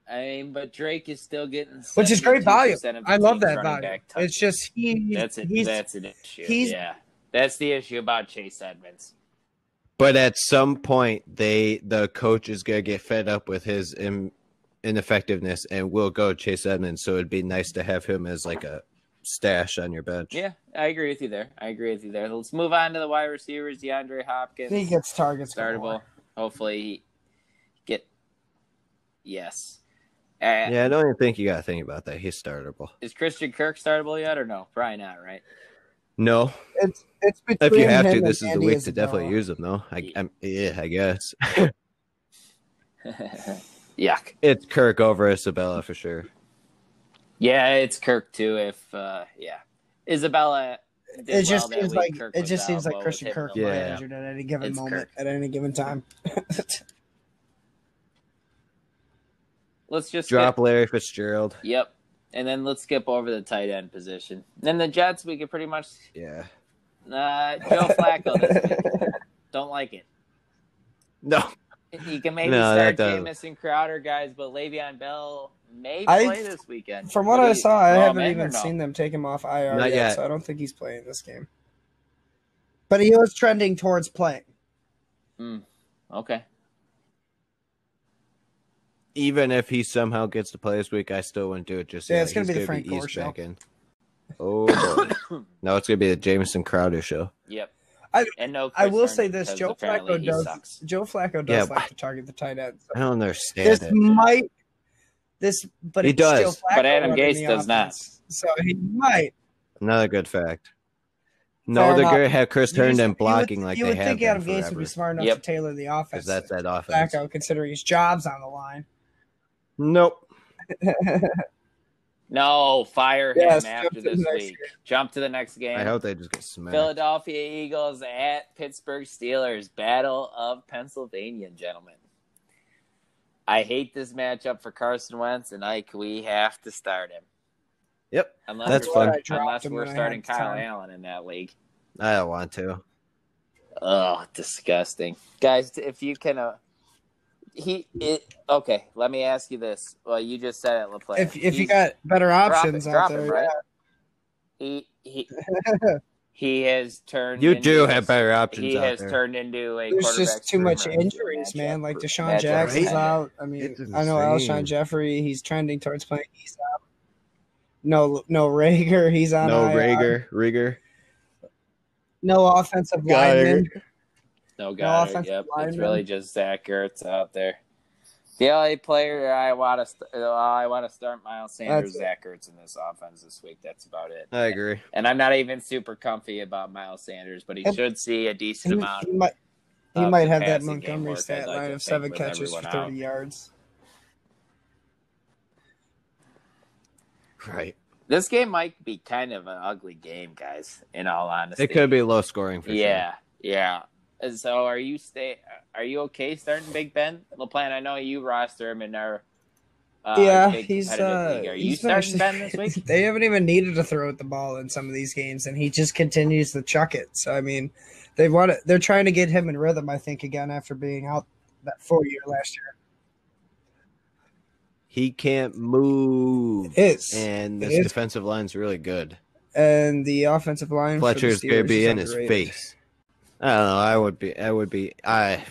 Speaker 2: I mean, but Drake is still getting
Speaker 4: which is great value.
Speaker 2: 72% of the
Speaker 4: I love that value. It's just he,
Speaker 2: that's it.
Speaker 4: he's
Speaker 2: That's an issue.
Speaker 4: he's-
Speaker 2: yeah, that's the issue about Chase Edmonds.
Speaker 3: But at some point, they the coach is gonna get fed up with his in, ineffectiveness and will go Chase Edmonds. So it'd be nice to have him as like a stash on your bench.
Speaker 2: Yeah, I agree with you there. I agree with you there. Let's move on to the wide receivers. DeAndre Hopkins.
Speaker 4: he gets targets.
Speaker 2: startable. Hopefully, he get yes. Uh,
Speaker 3: Yeah, I don't even think you got to think about that. He's startable.
Speaker 2: Is Christian Kirk startable yet or no? Probably not, right?
Speaker 3: No,
Speaker 4: It's it's between
Speaker 3: if you have to, this is the
Speaker 4: Andy
Speaker 3: week to definitely use him, though. I, I'm, yeah, I guess *laughs*
Speaker 2: Yuck.
Speaker 3: it's Kirk over Isabella for sure.
Speaker 2: Yeah, it's Kirk too. If uh, yeah, Isabella.
Speaker 4: It just
Speaker 2: well that
Speaker 4: seems like
Speaker 2: Kirk
Speaker 4: it just seems
Speaker 2: out,
Speaker 4: like
Speaker 2: but
Speaker 4: Christian
Speaker 2: with him
Speaker 4: Kirk
Speaker 2: no
Speaker 4: might
Speaker 2: more.
Speaker 4: be
Speaker 3: Yeah.
Speaker 4: injured at any given
Speaker 2: It's
Speaker 4: moment
Speaker 2: Kirk.
Speaker 4: at any given time. *laughs*
Speaker 2: Let's just
Speaker 3: Drop
Speaker 2: skip-
Speaker 3: Larry Fitzgerald.
Speaker 2: Yep, and then let's skip over the tight end position. Then the Jets, we could pretty much
Speaker 3: Yeah.
Speaker 2: uh, Joe Flacco. This *laughs* week. Don't like it.
Speaker 3: No.
Speaker 2: You can maybe
Speaker 3: No,
Speaker 2: start
Speaker 3: that does-
Speaker 2: Jamison Crowder, guys, but Le'Veon Bell may
Speaker 4: I-
Speaker 2: play this weekend.
Speaker 4: From what
Speaker 2: do
Speaker 4: I saw, I haven't even
Speaker 2: no?
Speaker 4: seen them take him off IR
Speaker 3: Not
Speaker 4: yet,
Speaker 3: yet.
Speaker 4: so I don't think he's playing this game. But he was trending towards playing.
Speaker 2: Okay.
Speaker 3: Even if he somehow gets to play this week, I still wouldn't do it just
Speaker 4: Yeah,
Speaker 3: yet.
Speaker 4: it's gonna
Speaker 3: He's
Speaker 4: be the Frank
Speaker 3: eased
Speaker 4: Gore show.
Speaker 3: back in. Oh *coughs* no, it's gonna be the Jamison Crowder show.
Speaker 2: Yep.
Speaker 4: I-
Speaker 2: and no.
Speaker 4: I will say this: Joe Flacco does.
Speaker 2: sucks.
Speaker 4: Joe Flacco does
Speaker 3: but-
Speaker 4: like to target the tight end.
Speaker 3: I don't understand
Speaker 4: This
Speaker 3: it.
Speaker 4: might. This, but
Speaker 3: He
Speaker 4: it's still
Speaker 3: does.
Speaker 4: Flacco
Speaker 2: But Adam
Speaker 4: running
Speaker 2: Gates
Speaker 4: the
Speaker 2: does not.
Speaker 4: So he might.
Speaker 3: Another good fact. No,
Speaker 4: Fair
Speaker 3: they're gonna have Chris
Speaker 4: You
Speaker 3: Herndon blocking
Speaker 4: you would,
Speaker 3: like
Speaker 4: you would think Adam Gase would be smart enough
Speaker 2: Yep.
Speaker 4: to tailor the offense.
Speaker 3: Because that's that offense.
Speaker 4: Flacco, considering his job's on the line.
Speaker 3: Nope. *laughs*
Speaker 2: No, fire him
Speaker 4: Yes, jump
Speaker 2: after this
Speaker 4: next
Speaker 2: week. Jump to the next game.
Speaker 3: I hope they just get smacked.
Speaker 2: Philadelphia Eagles at Pittsburgh Steelers. Battle of Pennsylvania, gentlemen. I hate this matchup for Carson Wentz, and Ike, we have to start him.
Speaker 3: Yep.
Speaker 2: Unless
Speaker 3: That's
Speaker 2: we're,
Speaker 3: fun.
Speaker 2: Unless we're starting Kyle
Speaker 4: time.
Speaker 2: Allen in that league.
Speaker 3: I don't want to.
Speaker 2: Oh, disgusting, guys! If you can, uh, he it okay. Let me ask you this. Well, you just said it, Laplant.
Speaker 4: If if you got better
Speaker 2: drop
Speaker 4: options
Speaker 2: it,
Speaker 4: out
Speaker 2: drop
Speaker 4: there,
Speaker 2: him, right? He he *laughs* he has turned.
Speaker 3: You
Speaker 2: into
Speaker 3: do have better options
Speaker 2: He
Speaker 3: out
Speaker 2: has
Speaker 3: there.
Speaker 2: turned into a.
Speaker 4: there's just too much injuries, man. Like
Speaker 2: Matchup-
Speaker 4: DeSean
Speaker 2: matchup
Speaker 4: Jackson's
Speaker 2: nightmare.
Speaker 4: out. I mean, I know
Speaker 3: insane.
Speaker 4: Alshon Jeffery. He's trending towards playing. He's out. No, no Reagor. He's on.
Speaker 3: No
Speaker 4: IR.
Speaker 3: Reagor. Reagor.
Speaker 4: No offensive
Speaker 3: Goedert.
Speaker 4: lineman.
Speaker 2: No Goedert.
Speaker 4: offensive
Speaker 2: yep, it's really just Zach Ertz out there. The only player I want to st- uh, I want to start Miles Sanders,
Speaker 4: That's.
Speaker 2: Zach Ertz in this offense this week. That's about it.
Speaker 3: I agree.
Speaker 2: And I'm not even super comfy about Miles Sanders, but he
Speaker 4: Yep.
Speaker 2: should see a
Speaker 4: He,
Speaker 2: decent amount.
Speaker 4: he might. He might have that Montgomery
Speaker 2: work,
Speaker 4: stat
Speaker 2: like
Speaker 4: line of seven catches for thirty
Speaker 2: out.
Speaker 4: yards.
Speaker 3: Right.
Speaker 2: This game might be kind of an ugly game, guys. In all honesty,
Speaker 3: It could be low scoring for
Speaker 2: Yeah, yeah. And so, are you stay? Are you okay starting Big Ben Laplant? I know you roster him and are Uh,
Speaker 4: yeah, he's uh,
Speaker 2: league. Are you starting
Speaker 4: actually-
Speaker 2: Ben this week? *laughs*
Speaker 4: they haven't even needed to throw at the ball in some of these games, and he just continues to chuck it. So I mean, they want it. They're trying to get him in rhythm. I think again after being out that full year last year.
Speaker 3: He can't move,
Speaker 4: Is
Speaker 3: and
Speaker 4: It
Speaker 3: this
Speaker 4: is.
Speaker 3: defensive line's really good.
Speaker 4: and the offensive line.
Speaker 3: Fletcher's gonna be in his
Speaker 4: underrated.
Speaker 3: face. I don't know. I would be. I would be. I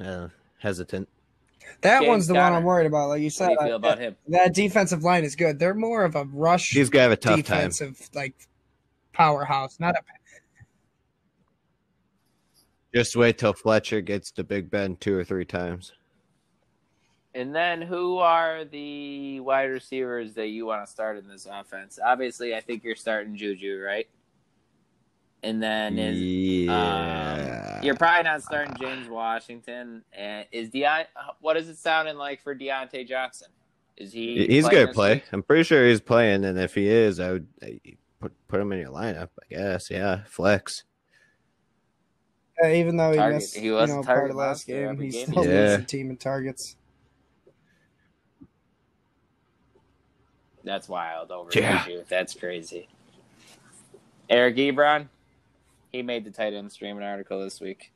Speaker 3: uh, hesitant.
Speaker 4: That
Speaker 2: James
Speaker 4: one's the one I'm worried about. Like you said,
Speaker 2: you feel
Speaker 4: uh,
Speaker 2: about
Speaker 4: that,
Speaker 2: him?
Speaker 4: that defensive line is good. They're more of a rush
Speaker 3: He's gonna have a tough time.
Speaker 4: defensive like powerhouse, not a
Speaker 3: Just wait till Fletcher gets to Big Ben two or three times.
Speaker 2: And then who are the wide receivers that you want to start in this offense? Obviously, I think you're starting Juju, right? And then is
Speaker 3: yeah.
Speaker 2: um, you're probably not starting James Washington. And is Deon? What is it sounding like for Diontae Johnson? Is he?
Speaker 3: He's gonna play.
Speaker 2: week?
Speaker 3: I'm pretty sure he's playing, and if he is, I would put put him in your lineup. I guess. Yeah, flex.
Speaker 4: Uh, even though he
Speaker 2: Target-
Speaker 4: missed,
Speaker 2: he was
Speaker 4: you know, part of last
Speaker 2: monster
Speaker 4: game, he
Speaker 2: game
Speaker 4: still
Speaker 3: he
Speaker 4: leads the team in targets.
Speaker 2: That's wild over
Speaker 3: Yeah.
Speaker 2: That's crazy. Eric Ebron, he made the tight end streaming article this week.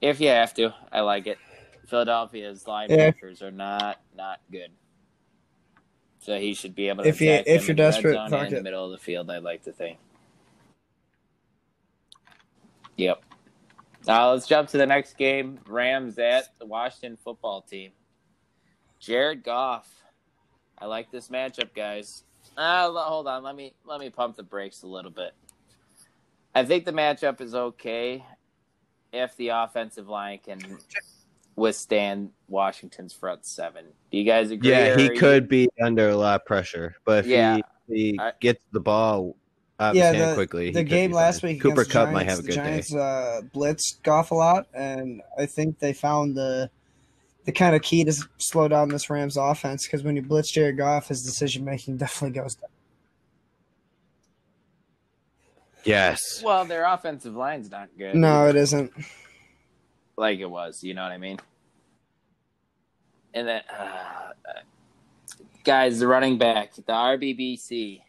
Speaker 2: If you have to, I like it. Philadelphia's linebackers are not not good, so he should be able to.
Speaker 4: If you- if you're
Speaker 2: in the red
Speaker 4: desperate,
Speaker 2: in the
Speaker 4: it.
Speaker 2: middle of the field, I'd like to think. Yep. Now let's jump to the next game. Rams at the Washington football team. Jared Goff. I like this matchup, guys. Uh, hold on, let me let me pump the brakes a little bit. I think the matchup is okay if the offensive line can withstand Washington's front seven. Do you guys agree?
Speaker 3: Yeah, he
Speaker 2: are you-
Speaker 3: could be under a lot of pressure, but if
Speaker 2: Yeah.
Speaker 3: he, he
Speaker 2: I-
Speaker 3: gets the ball out of
Speaker 4: Yeah,
Speaker 3: his hand
Speaker 4: the,
Speaker 3: quickly,
Speaker 4: the game last
Speaker 3: fine.
Speaker 4: week
Speaker 3: Cooper Kupp
Speaker 4: the
Speaker 3: might have a good
Speaker 4: the
Speaker 3: day.
Speaker 4: Giants uh, blitzed Goff a lot, and I think they found the the kind of key to slow down this Rams offense because when you blitz Jared Goff, his decision making *laughs* definitely goes down.
Speaker 3: Yes.
Speaker 2: Well, their offensive line's not good.
Speaker 4: No, it isn't.
Speaker 2: like it was. You know what I mean? And then, uh, guys, the running back, the RBBC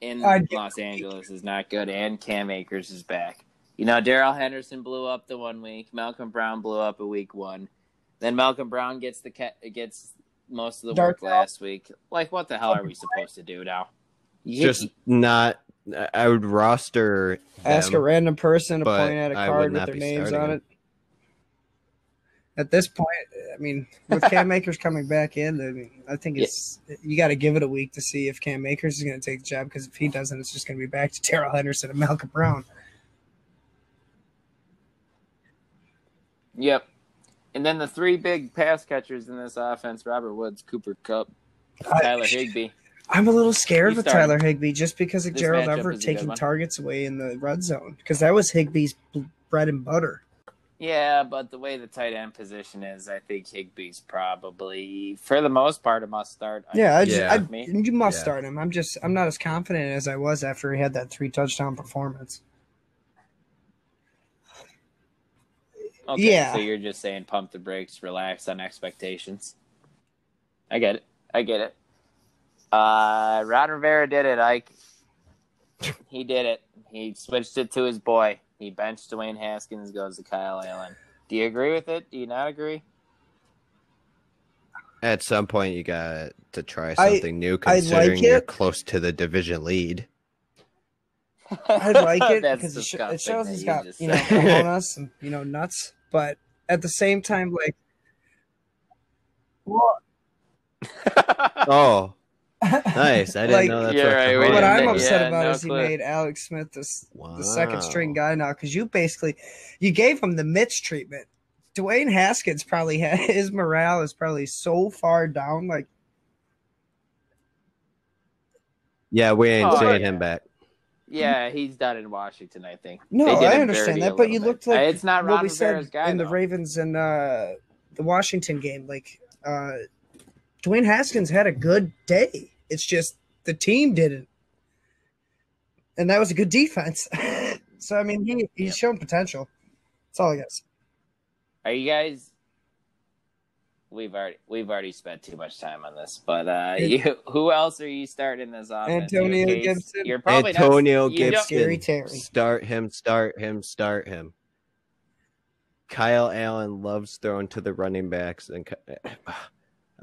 Speaker 2: in
Speaker 4: I'd give
Speaker 2: Los Angeles is not good, and Cam Akers is back. You know, Darrell Henderson blew up the one week. Malcolm Brown blew up a week one. Then Malcolm Brown gets the ca- gets most of the
Speaker 4: Dark
Speaker 2: work last week. Like, what the hell are we supposed to do now? You-
Speaker 3: Just not. I would roster.
Speaker 4: Ask a random person to point at a card with their names on it. At this point, I mean, with *laughs* Cam Akers coming back in, I, mean, I think it's you got to give it a week to see if Cam Akers is going to take the job because if he doesn't, it's just going to be back to *laughs* Terrell Henderson and Malcolm Brown.
Speaker 2: Yep. And then the three big pass catchers in this offense: Robert Woods, Cooper
Speaker 4: Kupp,
Speaker 2: Tyler Higbee.
Speaker 4: I'm a little scared
Speaker 2: You
Speaker 4: with
Speaker 2: started.
Speaker 4: 'Tyler Higbee just because of
Speaker 2: This
Speaker 4: Gerald Everett
Speaker 2: is a good
Speaker 4: taking targets away in the red zone because that was Higbee's b- bread and butter.
Speaker 2: Yeah, but the way the tight end position is, I think Higbee's probably, for the most part, a must start.
Speaker 4: Yeah, I just,
Speaker 3: Yeah.
Speaker 4: I,
Speaker 2: Me?
Speaker 4: you must
Speaker 3: Yeah.
Speaker 4: start him. I'm just I'm not as confident as I was after he had that three touchdown performance.
Speaker 2: Okay,
Speaker 4: Yeah.
Speaker 2: So you're just saying pump the brakes, relax on expectations. I get it. I get it. Uh, Ron Rivera did it, Ike. *laughs* He did it. He switched it to his boy. He benched Dwayne Haskins, goes to Kyle Allen. Do you agree with it? Do you not agree?
Speaker 3: At some point, you got to try
Speaker 4: I-
Speaker 3: something new,
Speaker 4: I like
Speaker 3: considering you're close to the division lead.
Speaker 4: I like it *laughs*
Speaker 2: That's
Speaker 4: because it, sh- it shows he's got
Speaker 2: just
Speaker 4: you know
Speaker 2: said.
Speaker 4: cojones and you know nuts, but at the same time, like, well, *laughs*
Speaker 3: Oh, nice! I didn't
Speaker 4: Like-
Speaker 3: know that's
Speaker 2: Yeah,
Speaker 3: what
Speaker 2: right,
Speaker 3: the
Speaker 4: what I'm
Speaker 2: Yeah,
Speaker 4: upset about
Speaker 2: no
Speaker 4: is he made Alex Smith this the second string guy now because you basically you gave him the Mitch treatment. Dwayne Haskins probably had *laughs* his morale is probably so far down. Like,
Speaker 3: Yeah, we ain't
Speaker 2: Oh,
Speaker 3: seeing
Speaker 2: yeah.
Speaker 3: him back.
Speaker 2: yeah, he's done in Washington, I think.
Speaker 4: no, I understand that, but you
Speaker 2: bit.
Speaker 4: looked like
Speaker 2: it's not
Speaker 4: what
Speaker 2: Ron
Speaker 4: we
Speaker 2: Rivera's
Speaker 4: said
Speaker 2: guy
Speaker 4: in the. Ravens and uh, the Washington game. Like, uh, Dwayne Haskins had a good day. It's just the team didn't, and that was a good defense. *laughs* so I mean, he he's
Speaker 2: Yep.
Speaker 4: shown potential. That's all I guess.
Speaker 2: Are you guys? we've already we've already spent too much time on this. But uh, you, who else are you starting this offense? You,
Speaker 4: Antonio Gibson.
Speaker 2: You're probably
Speaker 3: Antonio
Speaker 2: don't-
Speaker 3: Gibson. Start him, start him, start him. Kyle Allen loves throwing to the running backs, and Ky-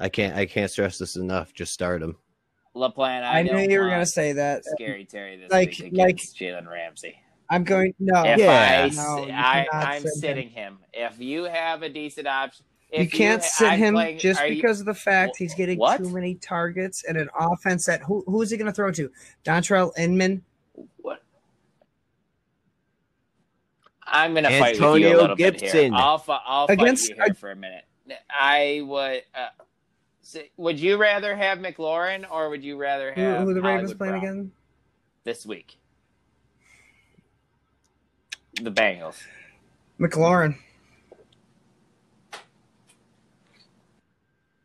Speaker 3: I can't, I can't stress this enough. Just start him.
Speaker 2: Laplant. I,
Speaker 4: I knew you were gonna say that.
Speaker 2: Scary Terry this
Speaker 4: Like-
Speaker 2: week
Speaker 4: like-
Speaker 2: Jalen Ramsey.
Speaker 4: I'm going no.
Speaker 2: If
Speaker 3: Yeah.
Speaker 2: I,
Speaker 4: no,
Speaker 2: I, I'm
Speaker 4: sit him.
Speaker 2: sitting him. If you have a decent option,
Speaker 4: You can't
Speaker 2: ha-
Speaker 4: sit
Speaker 2: I'm
Speaker 4: him
Speaker 2: playing-
Speaker 4: just
Speaker 2: are you-
Speaker 4: because of the fact he's getting
Speaker 2: What?
Speaker 4: too many targets and an offense that who who is he going to throw to? Dontrelle Inman.
Speaker 2: What? I'm gonna fight with you a
Speaker 3: Antonio
Speaker 2: little bit here.
Speaker 3: Gibson.
Speaker 2: I'll, I'll
Speaker 4: Against-
Speaker 2: fight you here for a minute. I would. Uh, say- would you rather have McLaurin or would you rather have
Speaker 4: who the Ravens playing again?
Speaker 2: this week? The Bengals.
Speaker 4: McLaurin.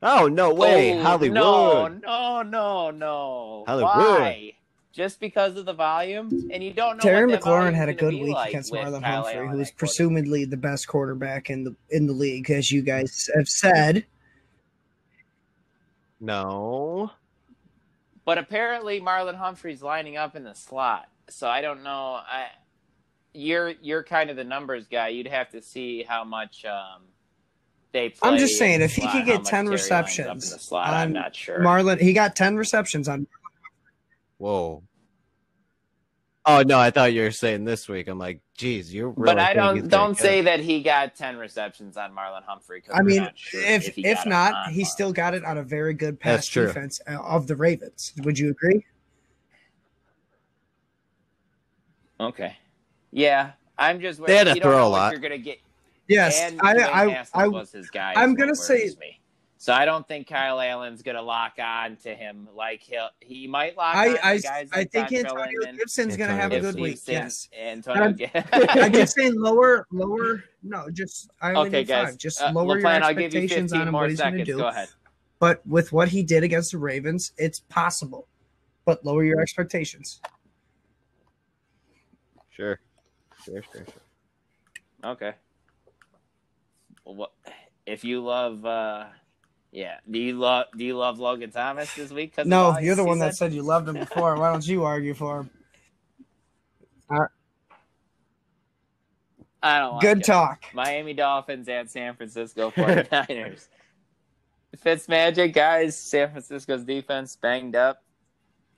Speaker 3: Oh no way,
Speaker 2: Oh,
Speaker 3: Hollywood!
Speaker 2: No, no, no, no.
Speaker 3: Hollywood.
Speaker 2: Why? Just because of the volume, and you don't know.
Speaker 4: Terry
Speaker 2: what
Speaker 4: McLaurin had a good week
Speaker 2: like
Speaker 4: against Marlon Humphrey, who is presumably the best quarterback in the in the league, as you guys have said.
Speaker 3: No,
Speaker 2: But apparently, Marlon Humphrey's lining up in the slot, so I don't know. I, you're you're kind of the numbers guy. You'd have to see how much um, they. Play
Speaker 4: I'm just saying,
Speaker 2: in the
Speaker 4: if he could get 10
Speaker 2: Terry lines up
Speaker 4: receptions
Speaker 2: in the slot, I'm not sure.
Speaker 4: Marlon, he got ten receptions on.
Speaker 3: whoa. Oh no, I thought you were saying this week. I'm like, geez, you're. Really
Speaker 2: but I don't don't
Speaker 3: get-
Speaker 2: say that he got 10 receptions on Marlon Humphrey. 'cause
Speaker 4: I mean,
Speaker 2: sure
Speaker 4: if
Speaker 2: he
Speaker 4: if not,
Speaker 2: on
Speaker 4: he
Speaker 2: Marlon.
Speaker 4: still got it on a very good pass defense uh, of the Ravens. Would you agree?
Speaker 2: Okay. Yeah, I'm just.
Speaker 3: They had to throw a lot.
Speaker 2: You're gonna get.
Speaker 4: Yes,
Speaker 2: and
Speaker 4: I, I, I,
Speaker 2: was his guy.
Speaker 4: I'm gonna
Speaker 2: what
Speaker 4: say-
Speaker 2: me. So I don't think Kyle Allen's gonna lock on to him like he'll. He might lock
Speaker 4: I,
Speaker 2: on
Speaker 4: I,
Speaker 2: to guys
Speaker 4: I
Speaker 2: like
Speaker 4: think
Speaker 2: Dontrell
Speaker 4: Antonio
Speaker 2: Inman.
Speaker 4: Gibson's going to have a good week. Yes.
Speaker 2: Antonio.
Speaker 4: I'm- *laughs* I'm just saying lower, lower. No, just I only
Speaker 2: okay,
Speaker 4: need
Speaker 2: guys.
Speaker 4: five. Just
Speaker 2: uh,
Speaker 4: lower your
Speaker 2: Laplant, I'll give you
Speaker 4: expectations on him. What he's going to do.
Speaker 2: Go ahead.
Speaker 4: But with what he did against the Ravens, it's possible. But lower your expectations.
Speaker 3: Sure, sure, sure, sure.
Speaker 2: Okay. Well, what if you love? uh Yeah. Do you love? Do you love Logan Thomas this week? 'Cause of
Speaker 4: No, you're the
Speaker 2: he
Speaker 4: one that
Speaker 2: said?
Speaker 4: said you loved him before. Why don't you argue for him?
Speaker 2: I don't. Like
Speaker 4: Good
Speaker 2: it.
Speaker 4: talk.
Speaker 2: Miami Dolphins at San Francisco *laughs* 49ers. Fitzmagic, guys. San Francisco's defense banged up.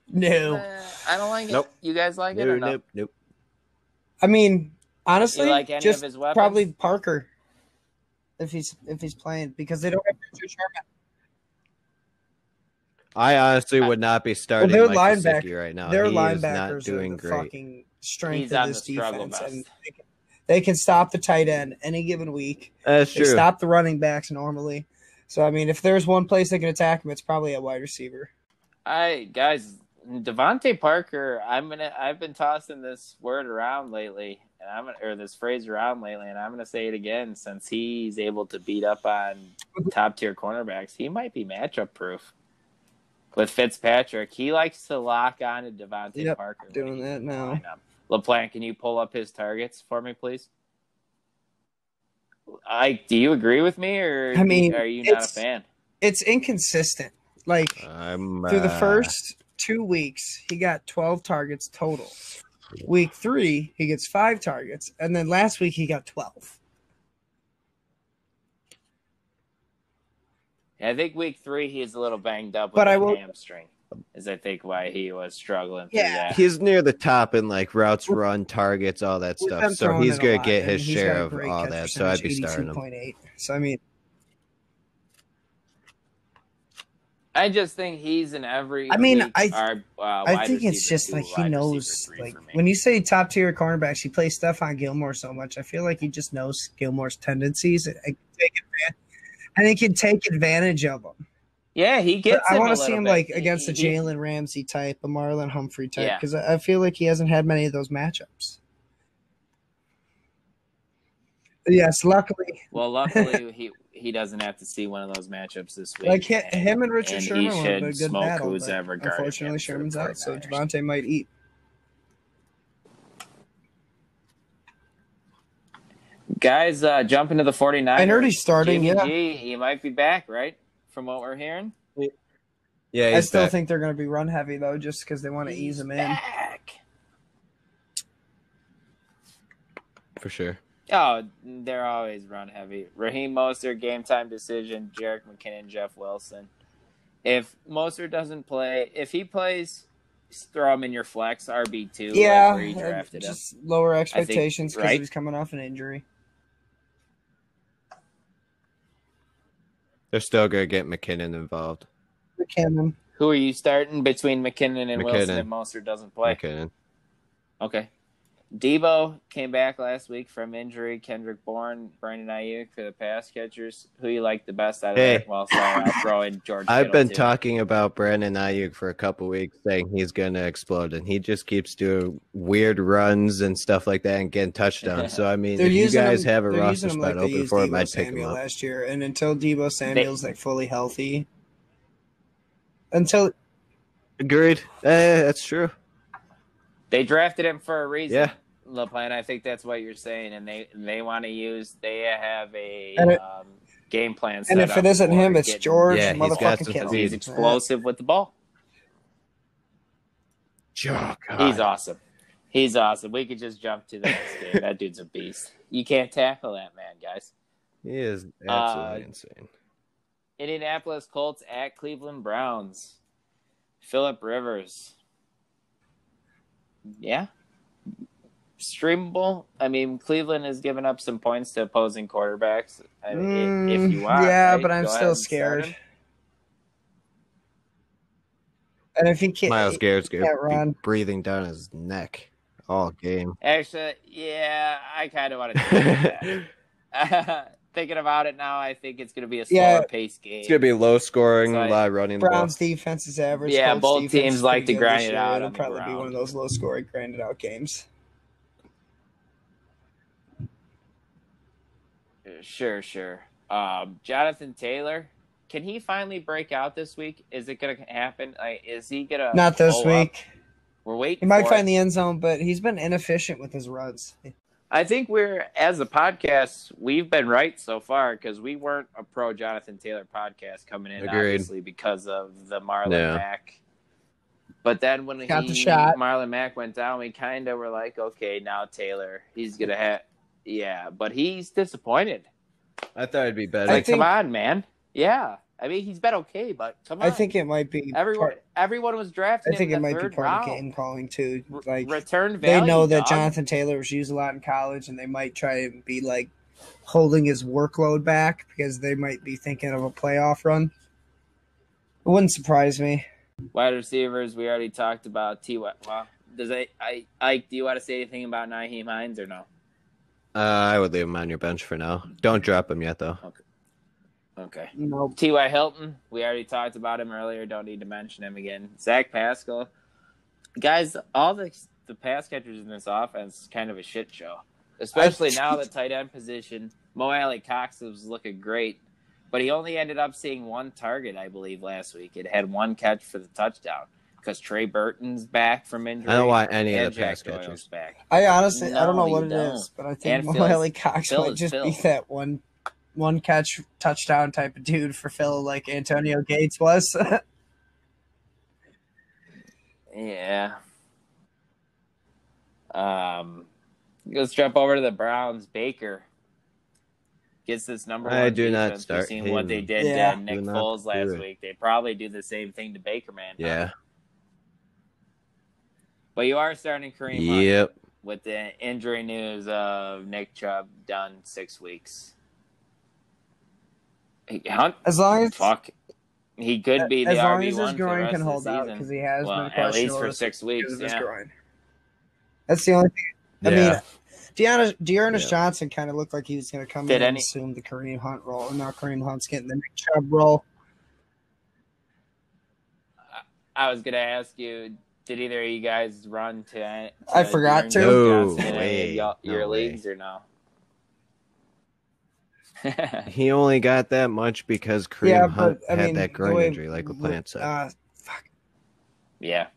Speaker 4: No,
Speaker 2: Uh, I don't like
Speaker 3: Nope.
Speaker 2: it. You guys like it
Speaker 3: Nope,
Speaker 2: or no?
Speaker 3: nope, nope.
Speaker 4: I mean honestly,
Speaker 2: You like any
Speaker 4: just
Speaker 2: of his weapons?
Speaker 4: probably Parker. If he's if he's playing because they don't have Richard Sherman.
Speaker 3: I honestly would not be starting
Speaker 4: their
Speaker 3: Mike
Speaker 4: linebacker-
Speaker 3: right now.
Speaker 4: Their
Speaker 3: he is not
Speaker 4: linebackers
Speaker 3: doing
Speaker 4: are the
Speaker 3: great.
Speaker 4: fucking strength
Speaker 2: He's
Speaker 4: of this defense, and they can, they can stop the tight end any given week.
Speaker 3: That's
Speaker 4: They
Speaker 3: true.
Speaker 4: stop the running backs normally. So I mean, if there's one place they can attack him, it's probably at wide receiver.
Speaker 2: I guys, DeVante Parker. I'm gonna. I've been tossing this word around lately, and I'm gonna, or this phrase around lately, and I'm gonna say it again. Since he's able to beat up on *laughs* top tier cornerbacks, he might be matchup proof. With Fitzpatrick, he likes to lock on to DeVante
Speaker 4: Yep,
Speaker 2: Parker.
Speaker 4: doing that now.
Speaker 2: lineup. Laplant, can you pull up his targets for me, please? I do you agree with me, or
Speaker 4: I mean,
Speaker 2: are you not a fan?
Speaker 4: It's inconsistent. Like
Speaker 3: I'm,
Speaker 4: through the
Speaker 3: uh,
Speaker 4: first two weeks, he got 12 targets total. Week three, he gets five targets, and then last week he got 12.
Speaker 2: I think week three he's a little banged up with
Speaker 4: But I will-
Speaker 2: hamstring. Is I think why he was struggling
Speaker 4: Yeah.
Speaker 2: that.
Speaker 3: He's near the top in like routes, run, targets, all that
Speaker 4: With
Speaker 3: stuff. So he's gonna
Speaker 4: lot,
Speaker 3: get his share of all that. So I'd be starting him.
Speaker 4: So I mean,
Speaker 2: I just think he's in every.
Speaker 4: I mean, I-
Speaker 2: our, uh,
Speaker 4: I think it's just like he knows. Like when you say top tier cornerbacks, he plays Stephon Gilmore so much. I feel like he just knows Gilmore's tendencies. and can take advantage. He can take advantage of them.
Speaker 2: yeah, he gets.
Speaker 4: I
Speaker 2: want
Speaker 4: to see him like against a
Speaker 2: He-
Speaker 4: Jalen Ramsey type, a Marlon Humphrey type, because I I feel like he hasn't had many of those matchups. Yes, luckily,
Speaker 2: Well, luckily he he doesn't have to see one of those matchups this week.
Speaker 4: like hi- him and Richard
Speaker 2: and
Speaker 4: Sherman would have a good
Speaker 2: smoke
Speaker 4: battle.
Speaker 2: who's ever
Speaker 4: unfortunately,
Speaker 2: him for the
Speaker 4: Sherman's out, so
Speaker 2: 49ers.
Speaker 4: DeVante might eat.
Speaker 2: Guys, uh, jump into the 49ers.
Speaker 4: I heard he's starting,
Speaker 2: Jimmy
Speaker 4: yeah.
Speaker 2: G, he might be back, right? From what we're hearing.
Speaker 3: Yeah,
Speaker 4: I still
Speaker 3: back.
Speaker 4: think they're going to be run heavy though, just because they want to ease
Speaker 2: He's
Speaker 4: him in.
Speaker 2: back.
Speaker 3: for sure.
Speaker 2: Oh, they're always run heavy. Raheem Mostert, game time decision. Jerick McKinnon, Jeff Wilson. If Mostert doesn't play, if he plays, throw him in your flex RB two.
Speaker 4: Yeah,
Speaker 2: like where you drafted him.
Speaker 4: just lower expectations because
Speaker 2: right?
Speaker 4: he was coming off an injury.
Speaker 3: They're still gonna get McKinnon involved.
Speaker 4: McKinnon.
Speaker 2: Who are you starting between McKinnon and Wilson
Speaker 3: McKinnon.
Speaker 2: if Mostert doesn't play?
Speaker 3: McKinnon.
Speaker 2: Okay. Deebo came back last week from injury. Kendrick Bourne, Brandon Aiyuk for the pass catchers. Who you like the best out of
Speaker 3: Hey.
Speaker 2: that? Well, sorry, I'll throw in George.
Speaker 3: I've
Speaker 2: Kittle,
Speaker 3: been
Speaker 2: too.
Speaker 3: talking about Brandon Aiyuk for a couple weeks, saying he's gonna explode, and he just keeps doing weird runs and stuff like that and getting touchdowns. So I mean, *laughs*
Speaker 4: They're
Speaker 3: if you
Speaker 4: using
Speaker 3: guys
Speaker 4: him,
Speaker 3: have a
Speaker 4: they're
Speaker 3: roster
Speaker 4: using him
Speaker 3: spot
Speaker 4: like they
Speaker 3: open
Speaker 4: used
Speaker 3: for him,
Speaker 4: Deebo
Speaker 3: I'd pick him
Speaker 4: Samuel
Speaker 3: up.
Speaker 4: last year, and until Deebo Samuel's like fully healthy, until
Speaker 3: Agreed. Eh, that's true.
Speaker 2: They drafted him for a reason.
Speaker 3: Yeah.
Speaker 2: Laplant, I think that's what you're saying, and they they want to use. They have a
Speaker 4: it-
Speaker 2: um, game plan.
Speaker 4: and
Speaker 2: set
Speaker 4: if it
Speaker 2: up
Speaker 4: isn't him, it's
Speaker 2: getting-
Speaker 4: George
Speaker 3: Yeah, he's got
Speaker 4: motherfucking
Speaker 3: some
Speaker 4: Kittle.
Speaker 2: He's explosive with the ball.
Speaker 3: Oh,
Speaker 2: He's awesome. He's awesome. We could just jump to the next game. *laughs* That dude's a beast. You can't tackle that man, guys.
Speaker 3: He is absolutely
Speaker 2: Uh,
Speaker 3: insane.
Speaker 2: Indianapolis Colts at Cleveland Browns. Philip Rivers. Yeah. Streamable. I mean, Cleveland has given up some points to opposing quarterbacks. I mean, if you want.
Speaker 4: Mm, yeah,
Speaker 2: right?
Speaker 4: but I'm
Speaker 2: Go
Speaker 4: still scared.
Speaker 2: him.
Speaker 4: And if he can't,
Speaker 3: Myles Garrett's gonna
Speaker 4: can't run.
Speaker 3: breathing down his neck all game.
Speaker 2: Actually, yeah, I kind of want to do that. *laughs* *laughs* Thinking about it now, I think it's going to be a slower
Speaker 4: Yeah.
Speaker 2: paced game.
Speaker 3: It's gonna be low scoring,
Speaker 2: So I-
Speaker 3: a lot of running. the ball.
Speaker 4: Browns defense is average.
Speaker 2: Yeah,
Speaker 4: Colts
Speaker 2: both teams like to grind it out
Speaker 4: It'll
Speaker 2: on the
Speaker 4: probably be one of those low scoring, grinded out games.
Speaker 2: Sure, sure. Um, Jonathan Taylor, can he finally break out this week? Is it going to happen? Like, is he going to
Speaker 4: Not this week.
Speaker 2: We're waiting.
Speaker 4: He might
Speaker 2: for
Speaker 4: find
Speaker 2: it.
Speaker 4: the end zone, but he's been inefficient with his runs.
Speaker 2: I think we're as a podcast, we've been right so far because we weren't a pro Jonathan Taylor podcast coming in,
Speaker 3: Agreed.
Speaker 2: obviously because of the Marlon
Speaker 3: Yeah.
Speaker 2: Mack. But then when
Speaker 4: Got
Speaker 2: he,
Speaker 4: the shot.
Speaker 2: Marlon Mack went down, we kind of were like, okay, now Taylor, he's gonna have, yeah, but he's disappointed.
Speaker 3: I thought it'd be better.
Speaker 2: Like,
Speaker 4: think-
Speaker 2: come on, man. Yeah, I mean, he's been okay, but come on.
Speaker 4: I think it might be.
Speaker 2: everyone,
Speaker 4: part-
Speaker 2: everyone was drafted.
Speaker 4: I think
Speaker 2: him
Speaker 4: it
Speaker 2: the
Speaker 4: might be part
Speaker 2: round.
Speaker 4: of game calling too. Like
Speaker 2: return value.
Speaker 4: they know that
Speaker 2: dog.
Speaker 4: Jonathan Taylor was used a lot in college, and they might try and be like holding his workload back because they might be thinking of a playoff run. It wouldn't surprise me.
Speaker 2: Wide receivers, we already talked about T. Well, does I, I, Ike? Do you want to say anything about Nyheim Hines or no?
Speaker 3: Uh, I would leave him on your bench for now. Don't drop him yet, though.
Speaker 2: Okay.
Speaker 4: You know,
Speaker 2: T. Y. Hilton, we already talked about him earlier. Don't need to mention him again. Zach Pascal, guys, all the the pass catchers in this offense is kind of a shit show. Especially now the tight end position. Mo Alie-Cox was looking great, but he only ended up seeing one target, I believe, last week. It had one catch for the touchdown because Trey Burton's back from injury.
Speaker 3: I don't want any
Speaker 2: and
Speaker 3: of the pass catchers.
Speaker 2: back.
Speaker 4: I honestly I don't know what
Speaker 2: you
Speaker 4: it is,
Speaker 2: don't.
Speaker 4: but I think
Speaker 2: And
Speaker 4: Mo
Speaker 2: Phil
Speaker 4: Alie-Cox
Speaker 2: Phil
Speaker 4: might just
Speaker 2: Phil.
Speaker 4: be that one one catch touchdown type of dude for Phil, like Antonio Gates was. *laughs*
Speaker 2: Yeah. Um, let's jump over to the Browns. Baker gets this number one.
Speaker 3: I do not
Speaker 2: defense.
Speaker 3: start
Speaker 2: We've seen what they did
Speaker 4: Yeah.
Speaker 2: to Nick
Speaker 3: Do
Speaker 2: Foles last
Speaker 3: it.
Speaker 2: week. They probably do the same thing to Baker, man.
Speaker 3: Yeah.
Speaker 2: But you are starting Kareem Hunt
Speaker 3: Yep.
Speaker 2: with the injury news of Nick Chubb done six weeks. Hey, Hunt,
Speaker 4: as long as
Speaker 2: fuck, he could be the
Speaker 4: as long
Speaker 2: RB
Speaker 4: as
Speaker 2: one
Speaker 4: his
Speaker 2: for the
Speaker 4: groin
Speaker 2: rest
Speaker 4: can
Speaker 2: of the
Speaker 4: hold out
Speaker 2: season.
Speaker 4: because he has
Speaker 2: Well,
Speaker 4: been
Speaker 2: at least for six weeks.
Speaker 4: because his
Speaker 2: Yeah.
Speaker 4: groin. That's the only thing. I
Speaker 3: Yeah.
Speaker 4: mean, Deanna, D'Ernest
Speaker 3: Yeah.
Speaker 4: Johnson kind of looked like he was going to come
Speaker 2: Did
Speaker 4: in and assume the Kareem Hunt role, and now Kareem Hunt's getting the Nick Chubb role.
Speaker 2: I was gonna ask you, did either of you guys run to? to
Speaker 4: I forgot to.
Speaker 3: No way.
Speaker 2: Your, your
Speaker 3: No way.
Speaker 2: leagues or no? *laughs*
Speaker 3: He only got that much because Kareem
Speaker 4: yeah,
Speaker 3: Hunt
Speaker 4: but I
Speaker 3: had
Speaker 4: mean,
Speaker 3: that
Speaker 4: the
Speaker 3: groin
Speaker 4: way-
Speaker 3: injury, like Laplant said.
Speaker 4: Uh,
Speaker 2: yeah,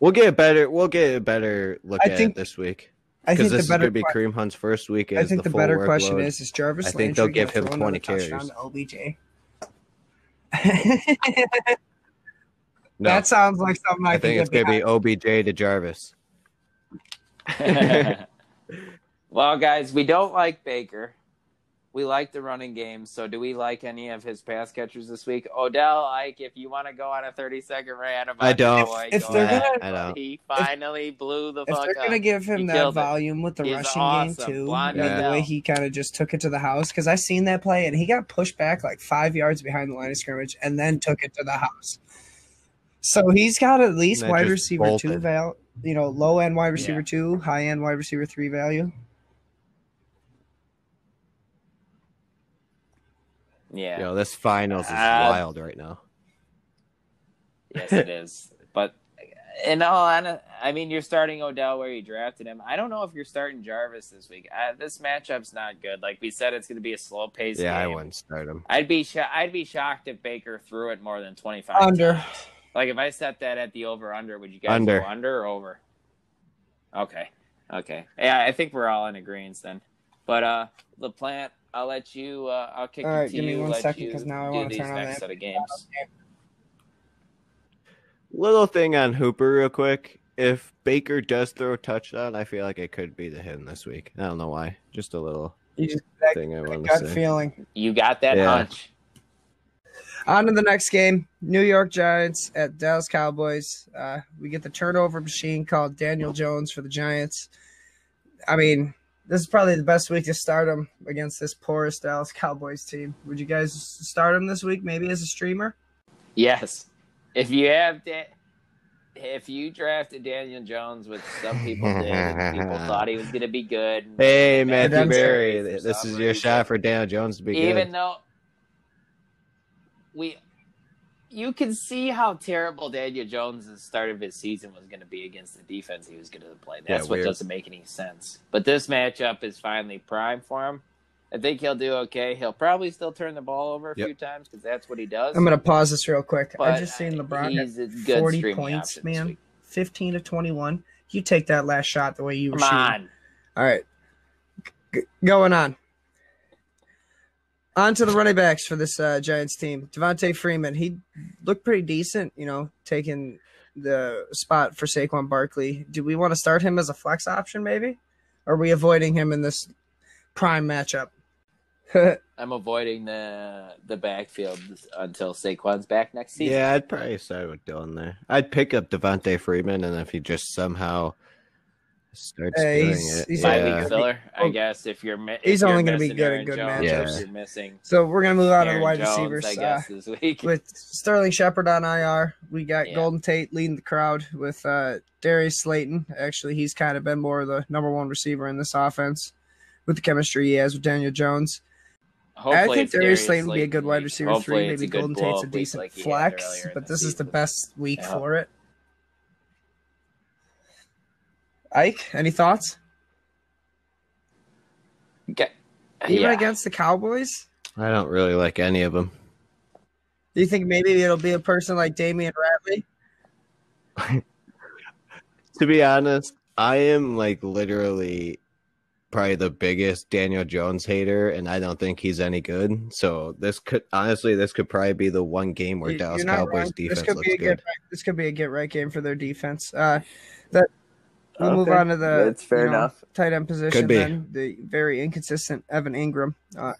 Speaker 3: we'll get a better. We'll get a better look
Speaker 4: I
Speaker 3: at
Speaker 4: think-
Speaker 3: it this week.
Speaker 4: I
Speaker 3: Because
Speaker 4: think the
Speaker 3: this is
Speaker 4: better
Speaker 3: going to be Kareem Hunt's first week.
Speaker 4: I think
Speaker 3: the,
Speaker 4: the,
Speaker 3: full
Speaker 4: better question is: Is Jarvis
Speaker 3: I think
Speaker 4: Landry
Speaker 3: they'll give him
Speaker 4: throw another
Speaker 3: 20 carries.
Speaker 4: touchdown to OBJ? *laughs*
Speaker 3: No,
Speaker 4: That sounds like something I,
Speaker 3: I think it's going
Speaker 4: get
Speaker 3: to be OBJ to Jarvis. *laughs*
Speaker 2: well, guys, we don't like Baker. We like the running game. So, do we like any of his pass catchers this week? Odell, Ike, if you want to go on a 30 second rant about
Speaker 3: I don't.
Speaker 2: boy,
Speaker 4: If
Speaker 2: go
Speaker 4: they're
Speaker 2: ahead.
Speaker 3: gonna- I don't.
Speaker 2: He finally blew the
Speaker 4: If
Speaker 2: fuck
Speaker 4: they're
Speaker 2: up.
Speaker 4: gonna give
Speaker 2: He
Speaker 4: him that
Speaker 2: killed it.
Speaker 4: volume with the
Speaker 2: He's
Speaker 4: rushing
Speaker 2: awesome.
Speaker 4: game too,
Speaker 2: Blondie
Speaker 4: and the way he kind of just took it to the house, because I seen that play and he got pushed back like five yards behind the line of scrimmage and then took it to the house. So he's got at least wide
Speaker 3: just
Speaker 4: receiver two
Speaker 3: bolted.
Speaker 4: val, you know, low end wide receiver
Speaker 2: Yeah.
Speaker 4: two, high end wide receiver three value.
Speaker 2: Yeah.
Speaker 3: Yo, this finals is
Speaker 2: Uh,
Speaker 3: wild right now.
Speaker 2: Yes, it is. *laughs* But in all honest, I mean, you're starting Odell where you drafted him. I don't know if you're starting Jarvis this week. Uh, this matchup's not good. Like we said, it's going to be a slow pace
Speaker 3: Yeah, I wouldn't start him.
Speaker 2: I'd be sho- I'd be shocked if Baker threw it more than 25
Speaker 4: Under.
Speaker 2: times. Like if I set that at the over under, would you guys
Speaker 3: Under.
Speaker 2: go under or over? Okay. Okay. Yeah, I think we're all in agreement then. But uh Laplant, I'll let you uh I'll kick
Speaker 4: All
Speaker 2: it to
Speaker 4: give me
Speaker 2: you.
Speaker 4: one
Speaker 2: let
Speaker 4: second,
Speaker 2: you
Speaker 4: 'cause now I wanna turn on
Speaker 2: next
Speaker 4: that.
Speaker 2: set of games.
Speaker 3: Little thing on Hooper, real quick. If Baker does throw a touchdown, I feel like it could be the him this week. I don't know why. Just a little
Speaker 4: You just that
Speaker 3: thing I want to
Speaker 4: gut
Speaker 3: say.
Speaker 4: feeling.
Speaker 2: You got that
Speaker 3: Yeah.
Speaker 2: hunch.
Speaker 4: On to the next game: New York Giants at Dallas Cowboys. Uh, we get the turnover machine called Daniel Jones for the Giants. I mean, this is probably the best week to start him against this porous Dallas Cowboys team. Would you guys start him this week, maybe as a streamer?
Speaker 2: Yes. If you have da- if you drafted Daniel Jones, which some people did, people *laughs* thought he was going to be good.
Speaker 3: Hey,
Speaker 2: and
Speaker 3: Matthew
Speaker 4: That's-
Speaker 3: Berry, this is your shot for Daniel Jones to be
Speaker 2: even
Speaker 3: good.
Speaker 2: though we you can see how terrible Daniel Jones' start of his season was going to be against the defense he was going to play. That's
Speaker 3: Yeah,
Speaker 2: what doesn't make any sense. But this matchup is finally prime for him. I think he'll do okay. He'll probably still turn the ball over a
Speaker 3: Yep.
Speaker 2: few times because that's what he does.
Speaker 4: I'm gonna pause this real quick.
Speaker 2: But
Speaker 4: I just seen LeBron
Speaker 2: he's
Speaker 4: hit
Speaker 2: a good
Speaker 4: 40 points, man. 15 to 21. You take that last shot the way you were
Speaker 2: Come
Speaker 4: shooting.
Speaker 2: on.
Speaker 4: All right. G- going on. On to the running backs for this uh, Giants team. Devonta Freeman, he looked pretty decent, you know, taking the spot for Saquon Barkley. Do we want to start him as a flex option, maybe? Or are we avoiding him in this prime matchup? *laughs*
Speaker 2: I'm avoiding the the backfield until Saquon's back next season.
Speaker 3: Yeah, I'd probably start with Dylan there. I'd pick up Devonta Freeman, and if he just somehow starts
Speaker 4: Hey,
Speaker 3: doing
Speaker 4: he's-
Speaker 3: it,
Speaker 4: he's
Speaker 3: yeah.
Speaker 2: week filler, I guess. If you're mi- if
Speaker 4: he's
Speaker 2: you're
Speaker 4: only gonna be
Speaker 2: missing
Speaker 4: good in good
Speaker 2: Jones,
Speaker 3: matchups.
Speaker 2: You're missing
Speaker 4: so we're going to move on to the wide
Speaker 2: Jones,
Speaker 4: receivers.
Speaker 2: I
Speaker 4: Uh,
Speaker 2: guess this week.
Speaker 4: with Sterling Shepard on IR, we got
Speaker 2: Yeah.
Speaker 4: Golden Tate leading the crowd with uh, Darius Slayton. Actually, he's kind of been more of the number one receiver in this offense with the chemistry he has with Daniel Jones.
Speaker 2: Hopefully
Speaker 4: think
Speaker 2: it's
Speaker 4: Darius Slayton would be a good wide receiver
Speaker 2: Hopefully
Speaker 4: three. Maybe Golden Tate's a decent
Speaker 2: like
Speaker 4: flex, but
Speaker 2: the
Speaker 4: this is the best week
Speaker 2: Yeah.
Speaker 4: for it. Ike, any thoughts?
Speaker 2: Okay.
Speaker 4: Even
Speaker 2: Yeah.
Speaker 4: against the Cowboys?
Speaker 3: I don't really like any of them.
Speaker 4: Do you think maybe it'll be a person like Damion Ratley? *laughs*
Speaker 3: To be honest, I am like literally probably the biggest Daniel Jones hater, and I don't think he's any good. So this could honestly, this could probably be the one game where
Speaker 4: You-
Speaker 3: Dallas Cowboys
Speaker 4: wrong.
Speaker 3: defense
Speaker 4: this could
Speaker 3: looks
Speaker 4: be a
Speaker 3: good.
Speaker 4: get right, this could be a get right game for their defense. Uh, that we'll move on to the
Speaker 2: That's fair
Speaker 4: you know,
Speaker 2: enough.
Speaker 4: tight end position.
Speaker 3: Could be.
Speaker 4: Then the very inconsistent Evan Engram. Uh,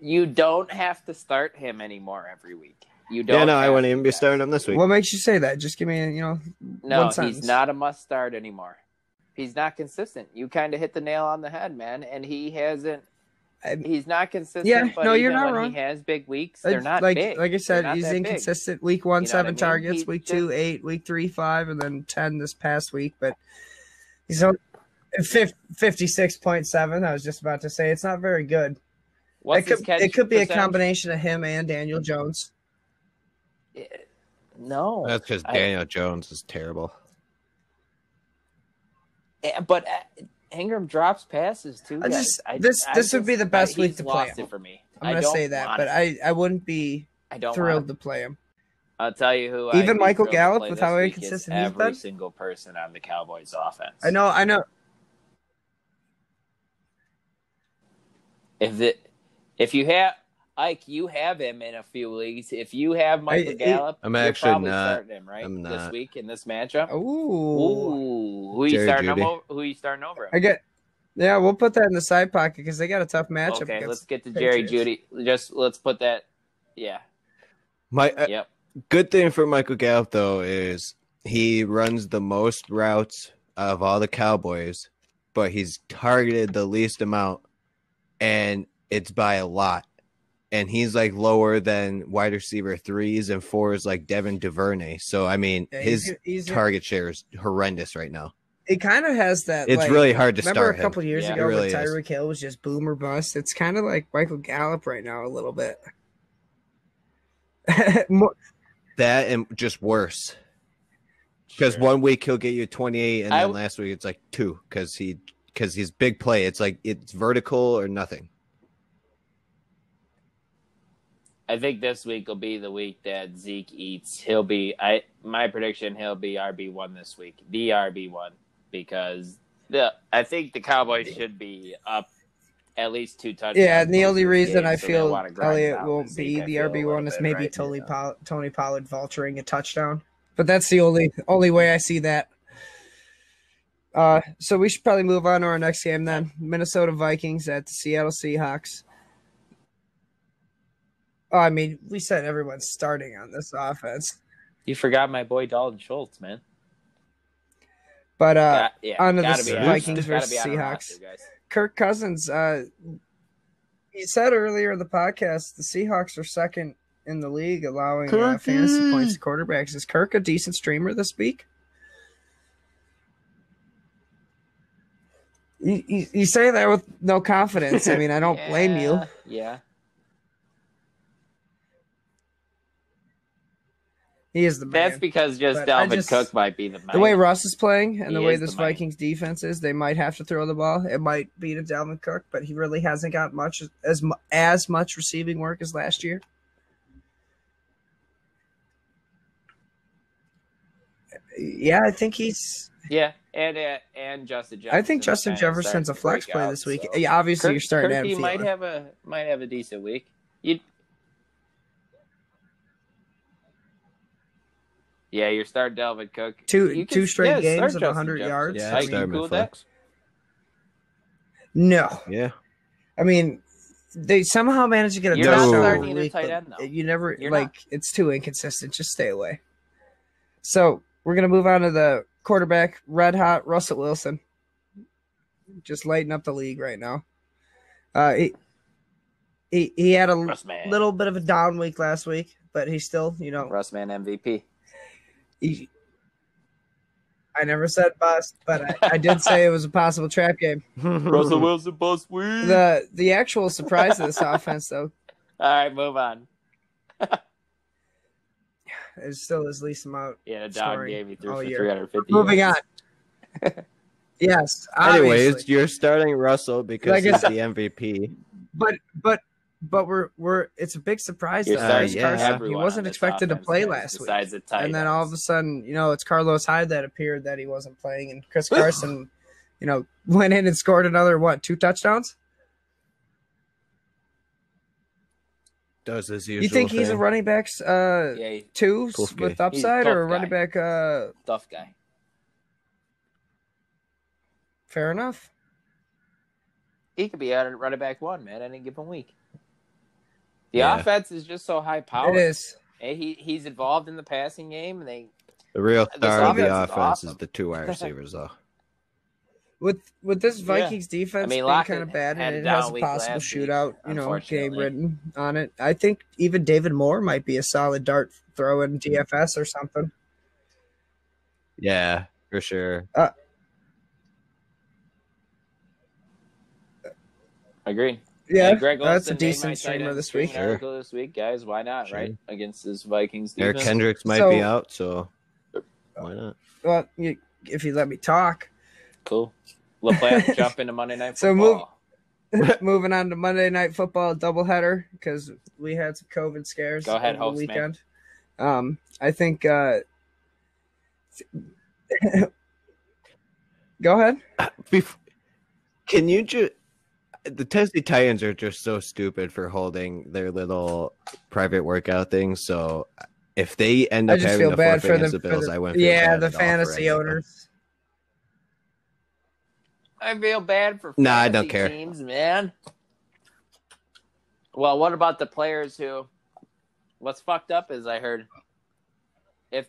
Speaker 2: You don't have to start him anymore every week. You don't.
Speaker 3: Yeah, no, I
Speaker 2: have
Speaker 3: wouldn't even be starting him this week.
Speaker 4: what makes you say that? Just give me you know
Speaker 2: No,
Speaker 4: one
Speaker 2: he's not a must start anymore. He's not consistent. You kind of hit the nail on the head, man. And he hasn't.
Speaker 4: I-
Speaker 2: He's not consistent.
Speaker 4: Yeah,
Speaker 2: but
Speaker 4: no, you're not wrong.
Speaker 2: He has big weeks. They're not
Speaker 4: like
Speaker 2: big.
Speaker 4: like I said, he's
Speaker 2: that big.
Speaker 4: inconsistent. Week one,
Speaker 2: You know
Speaker 4: seven
Speaker 2: I mean?
Speaker 4: targets.
Speaker 2: He
Speaker 4: week
Speaker 2: just-
Speaker 4: two, eight. Week three, five, and then ten this past week. But he's on fifty six point seven. I was just about to say it's not very good.
Speaker 2: What's
Speaker 4: it
Speaker 2: his
Speaker 4: could
Speaker 2: catch
Speaker 4: it could be a combination of him and Daniel Jones.
Speaker 2: No,
Speaker 3: That's because
Speaker 2: I-
Speaker 3: Daniel Jones is terrible.
Speaker 2: Eh, but uh, Engram drops passes too.
Speaker 4: I just-
Speaker 2: I-
Speaker 4: this-
Speaker 2: I
Speaker 4: this would be the best week to play him.
Speaker 2: it for me.
Speaker 4: I'm gonna say that, but. I I wouldn't be
Speaker 2: I don't
Speaker 4: thrilled to play him.
Speaker 2: I'll tell you who.
Speaker 4: Even Michael Gallup with how inconsistent he's
Speaker 2: every single person on the Cowboys offense.
Speaker 4: I know, I know.
Speaker 2: if the if you have Ike, you have him in a few leagues. If you have Michael
Speaker 4: I-
Speaker 2: Gallup,
Speaker 3: I'm
Speaker 2: you're
Speaker 3: actually
Speaker 2: probably
Speaker 3: not.
Speaker 2: starting him right
Speaker 3: I'm
Speaker 2: this week in this matchup.
Speaker 4: Ooh,
Speaker 2: Ooh, who you
Speaker 3: Jerry
Speaker 2: starting him over? Who you starting over? him?
Speaker 4: I get. Yeah, we'll put that in the side pocket because they got a tough matchup.
Speaker 2: Okay, let's get to Jerry
Speaker 4: Patriots.
Speaker 2: Jeudy. Just let's put that. Yeah.
Speaker 3: My uh,
Speaker 2: Yep.
Speaker 3: good thing for Michael Gallup though is he runs the most routes of all the Cowboys, but he's targeted the least amount, and it's by a lot. And he's like lower than wide receiver threes and fours like Devin Duvernay. So I mean,
Speaker 4: Yeah,
Speaker 3: his
Speaker 4: he's-
Speaker 3: target share is horrendous right now.
Speaker 4: It kind of has that.
Speaker 3: It's
Speaker 4: like,
Speaker 3: really hard to
Speaker 4: remember
Speaker 3: start
Speaker 4: a couple
Speaker 3: him.
Speaker 4: years
Speaker 2: Yeah,
Speaker 4: ago
Speaker 3: it really
Speaker 4: when
Speaker 3: is.
Speaker 4: Tyreek Hill was just boom or bust. It's kind of like Michael Gallup right now a little bit. *laughs* More,
Speaker 3: That and just worse. Because
Speaker 2: Sure.
Speaker 3: one week he'll get you 28, and
Speaker 2: I-
Speaker 3: then last week it's like two because he because he's big play. It's like it's vertical or nothing.
Speaker 2: I think this week will be the week that Zeke eats. He'll be I my prediction he'll be RB one this week. The RB one because the I think the Cowboys should be up at least two touchdowns.
Speaker 4: yeah, and the only reason
Speaker 2: game,
Speaker 4: I
Speaker 2: so
Speaker 4: feel
Speaker 2: wanna grind it
Speaker 4: Elliott won't be the RB one is maybe
Speaker 2: right?
Speaker 4: Tony. Pollard, Tony Pollard vulturing a touchdown, but that's the only only way I see that. Uh, so we should probably move on to our next game then. Minnesota Vikings at the Seattle Seahawks. Oh, I mean, we said everyone's starting on this offense,
Speaker 2: You forgot my boy Dalton Schultz, man.
Speaker 4: but uh,
Speaker 2: Got- yeah,
Speaker 4: on to the
Speaker 2: be
Speaker 4: Vikings versus
Speaker 2: be on our
Speaker 4: Seahawks.
Speaker 2: roster.
Speaker 4: Kirk Cousins, uh, he said earlier in the podcast the Seahawks are second in the league, allowing uh, fantasy points to quarterbacks. Is Kirk a decent streamer this week? You, you, you say that with no confidence. I mean, I don't blame you.
Speaker 2: Yeah,
Speaker 4: He is the man.
Speaker 2: That's because just
Speaker 4: But
Speaker 2: Dalvin
Speaker 4: just-
Speaker 2: Cook might be the man.
Speaker 4: the way Russ is playing and the way
Speaker 2: is the
Speaker 4: this. Vikings defense is, they might have to throw the ball. It might be to Dalvin Cook, but he really hasn't got much as as much receiving work as last year. Yeah, I think he's.
Speaker 2: Yeah, and uh, and Justin Jefferson.
Speaker 4: I think Justin Jefferson's a flex play
Speaker 2: out,
Speaker 4: this week.
Speaker 2: so-
Speaker 4: Yeah, obviously
Speaker 2: Kirk,
Speaker 4: you're starting to have
Speaker 2: might have a might have a decent week. You. Yeah, you're starting Dalvin Cook.
Speaker 4: Two-
Speaker 2: You
Speaker 4: two straight
Speaker 2: yeah,
Speaker 4: games of
Speaker 2: Justin
Speaker 4: 100
Speaker 2: Jefferson.
Speaker 4: yards.
Speaker 3: Yeah,
Speaker 2: Are
Speaker 3: I
Speaker 2: you
Speaker 3: start him
Speaker 2: cool that?
Speaker 4: No,
Speaker 3: Yeah.
Speaker 4: I mean they somehow managed to get a
Speaker 2: You're not
Speaker 4: touchdown
Speaker 3: starting
Speaker 4: every week,
Speaker 2: tight end, though.
Speaker 4: You never
Speaker 2: You're
Speaker 4: like it's too inconsistent. Just stay away. So we're gonna move on to the quarterback, red hot Russell Wilson, just lighting up the league right now. Uh, he he, he had a
Speaker 2: Russ
Speaker 4: little bit of a down week last week, but he's still, you know,
Speaker 2: Russ man MVP.
Speaker 4: He, I never said bust, but I, I did say it was a possible trap game. *laughs*
Speaker 2: Russell Wilson bust week.
Speaker 4: The the actual surprise of this *laughs* offense, though,
Speaker 2: All right, move on. *laughs*
Speaker 4: is still his least amount.
Speaker 2: Yeah, the dog
Speaker 4: Sorry.
Speaker 2: gave me through for
Speaker 4: year.
Speaker 2: 350.
Speaker 4: Moving on.
Speaker 2: yards.
Speaker 4: Yes.
Speaker 3: Anyways, you're starting Russell because
Speaker 4: Like I
Speaker 3: he's the MVP.
Speaker 4: but but but we're we're it's a big surprise
Speaker 2: You're
Speaker 4: that
Speaker 3: Uh,
Speaker 4: Chris
Speaker 3: yeah.
Speaker 4: Carson he wasn't expected to play last week.
Speaker 2: Besides the tight
Speaker 4: And then all of a sudden, you know, it's Carlos Hyde that appeared that he wasn't playing, and Chris *laughs* Carson, you know, *laughs* went in and scored another what two touchdowns?
Speaker 3: Does his usual
Speaker 4: You think he's a running backs uh
Speaker 2: yeah, he's
Speaker 4: two with upside or a running
Speaker 2: guy.
Speaker 4: back uh
Speaker 2: a tough guy.
Speaker 4: fair enough?
Speaker 2: He could be out at running back one, man, any given week. The
Speaker 3: Yeah.
Speaker 2: offense is just so high powered.
Speaker 4: is.
Speaker 2: And he he's involved in the passing game, and they
Speaker 3: The real star of the
Speaker 2: offense is
Speaker 3: offense is the two wide *laughs* receivers, though.
Speaker 4: With with this
Speaker 2: Yeah.
Speaker 4: Vikings defense
Speaker 2: I mean,
Speaker 4: being
Speaker 2: Lockett
Speaker 4: kind of bad and it has a possible
Speaker 2: last week,
Speaker 4: shootout, you know, game written on it. I think even David Moore might be a solid dart throw in DFS or something.
Speaker 3: Yeah, for sure.
Speaker 2: Uh, agreed.
Speaker 4: Yeah,
Speaker 2: And Greg
Speaker 4: that's a
Speaker 2: Olsen made my
Speaker 4: decent streamer this week.
Speaker 3: Sure.
Speaker 2: this week, guys. Why not?
Speaker 3: Sure.
Speaker 2: Right against this Vikings
Speaker 3: Eric
Speaker 2: defense.
Speaker 3: Kendricks might
Speaker 4: So-
Speaker 3: be out, so why not?
Speaker 4: Well, you, if you let me talk.
Speaker 2: Cool. Laplant *laughs* jump into Monday Night Football.
Speaker 4: So move- *laughs* Moving on to Monday Night Football doubleheader because we had some COVID scares
Speaker 2: Go ahead,
Speaker 4: over the
Speaker 2: host, man.
Speaker 4: weekend. Um, I think. Uh, *laughs* go ahead.
Speaker 3: Bef- Can you just? The Tennessee Titans are just so stupid for holding their little private workout things. So uh, if they end up having
Speaker 4: feel
Speaker 3: to
Speaker 4: bad
Speaker 3: forfeit
Speaker 4: for
Speaker 3: against
Speaker 4: the,
Speaker 3: the
Speaker 4: for
Speaker 3: Bills,
Speaker 4: the-
Speaker 3: I wouldn't.
Speaker 4: Yeah
Speaker 3: bad
Speaker 4: the
Speaker 3: at all for
Speaker 4: fantasy
Speaker 3: any of them.
Speaker 4: owners.
Speaker 2: I feel bad for
Speaker 3: Nah, I don't care.
Speaker 2: teams, man. Well, what about the players who? What's fucked up is I heard if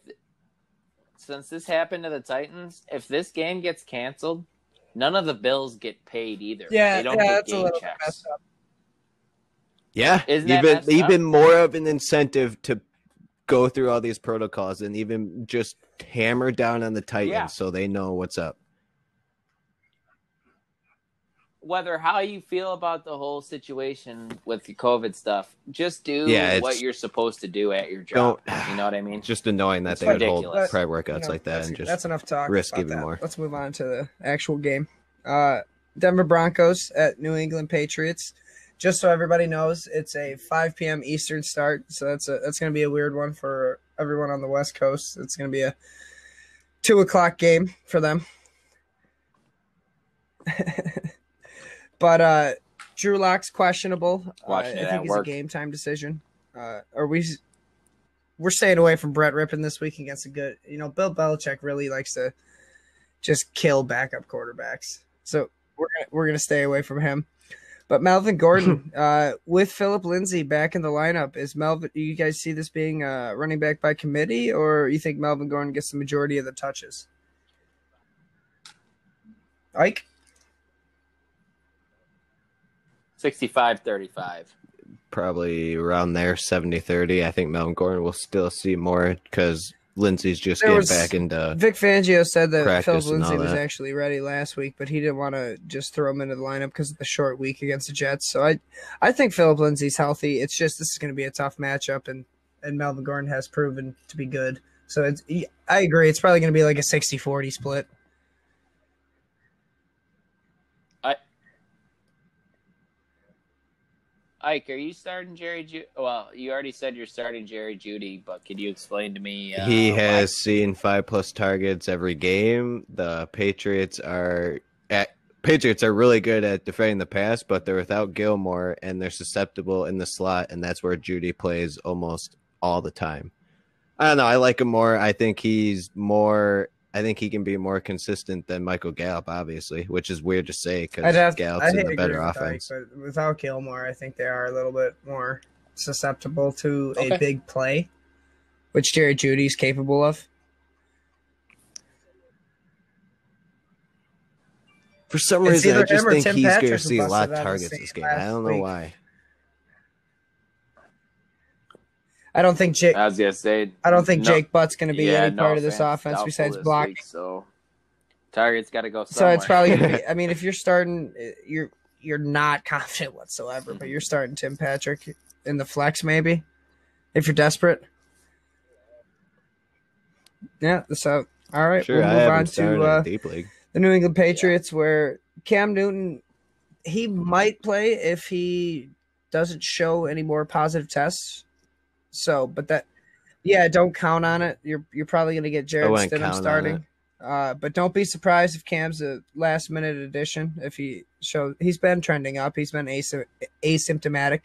Speaker 2: since this happened to the Titans, if this game gets canceled, none of the Bills get paid either.
Speaker 4: Yeah,
Speaker 2: they don't
Speaker 4: yeah,
Speaker 2: get
Speaker 4: that's a
Speaker 2: game
Speaker 4: little
Speaker 2: checks.
Speaker 4: messed up.
Speaker 3: Yeah,
Speaker 2: Isn't that
Speaker 3: even
Speaker 2: up?
Speaker 3: even more of an incentive to go through all these protocols and even just hammer down on the Titans
Speaker 2: Yeah.
Speaker 3: so they know what's up.
Speaker 2: Whether how you feel about the whole situation with the COVID stuff, just do
Speaker 3: Yeah,
Speaker 2: what you're supposed to do at your job.
Speaker 3: Don't-
Speaker 2: You know what I mean?
Speaker 3: Just annoying that
Speaker 2: It's
Speaker 3: they would hold
Speaker 2: ridiculous.
Speaker 3: private workouts
Speaker 4: No,
Speaker 3: like that and just
Speaker 4: that's enough talk.
Speaker 3: risk
Speaker 4: about
Speaker 3: even
Speaker 4: that.
Speaker 3: more.
Speaker 4: Let's move on to the actual game. Uh, Denver Broncos at New England Patriots. Just so everybody knows, it's a 5 p.m. Eastern start, so that's a that's going to be a weird one for everyone on the West Coast. It's going to be a two o'clock game for them. *laughs* but uh, Drew Lock's questionable. Uh, I think it's
Speaker 2: work.
Speaker 4: a game time decision. Uh, are we? We're staying away from Brett Rypien this week against a good. You know, Bill Belichick really likes to just kill backup quarterbacks. So we're gonna, we're gonna stay away from him. But Melvin Gordon, *laughs* uh, with Philip Lindsay back in the lineup, is Melvin? Do you guys see this being uh, running back by committee, or you think Melvin Gordon gets the majority of the touches? Ike,
Speaker 2: 65-35.
Speaker 3: probably around there 70-30. I think Melvin Gordon will still see more because Lindsay's just
Speaker 4: There
Speaker 3: getting
Speaker 4: was-
Speaker 3: back into
Speaker 4: Vic Fangio said that Philip
Speaker 3: practice and
Speaker 4: Lindsay was
Speaker 3: that.
Speaker 4: actually ready last week, but he didn't want to just throw him into the lineup because of the short week against the Jets. So I, I think Philip Lindsay's healthy. It's just this is going to be a tough matchup, and and Melvin Gordon has proven to be good. So it's I agree. It's probably going to be like a 60-40 split.
Speaker 2: Ike, are you starting Jerry? Well, you already said you're starting Jerry Jeudy, but could you explain to me? Uh,
Speaker 3: he
Speaker 2: why?
Speaker 3: has seen five plus targets every game. The Patriots are at Patriots are really good at defending the pass, but they're without Gilmore and they're susceptible in the slot, and that's where Jeudy plays almost all the time. I don't know. I like him more. I think he's more. I think he can be more consistent than Michael Gallup, obviously, which is weird to say
Speaker 4: I'd
Speaker 3: because
Speaker 4: have
Speaker 3: Gallup's
Speaker 4: I'd
Speaker 3: in
Speaker 4: hate
Speaker 3: the
Speaker 4: to
Speaker 3: better
Speaker 4: agree with Ike,
Speaker 3: offense.
Speaker 4: but without Gilmore, I think they are a little bit more susceptible to a big play, which Jerry Jeudy's capable of.
Speaker 3: For some
Speaker 4: It's
Speaker 3: reason, I just think
Speaker 4: Tim
Speaker 3: he's going to see a lot of targets this game. I don't know
Speaker 4: week.
Speaker 3: why.
Speaker 4: I don't think Jake.
Speaker 2: I was gonna say.
Speaker 4: I don't think
Speaker 2: no-
Speaker 4: Jake Butt's going to be
Speaker 2: yeah,
Speaker 4: any
Speaker 2: no
Speaker 4: part of this
Speaker 2: offense,
Speaker 4: offense besides
Speaker 2: this
Speaker 4: blocking.
Speaker 2: week, so targets got to go.
Speaker 4: So it's probably going to be. I mean, if you're starting, uh, *laughs* you're you're not confident whatsoever, but you're starting Tim Patrick in the flex, maybe if you're desperate. Yeah. So all right,
Speaker 3: Sure,
Speaker 4: we'll move on to uh,
Speaker 3: deep league.
Speaker 4: the New England Patriots, where Cam Newton, he might play if he doesn't show any more positive tests. So, but that, yeah, don't count on it. You're you're probably going to get Jarrett
Speaker 3: wouldn't
Speaker 4: Stidham starting. Uh, but don't be surprised if Cam's a last minute addition. If he shows, he's been trending up. He's been asy- asymptomatic.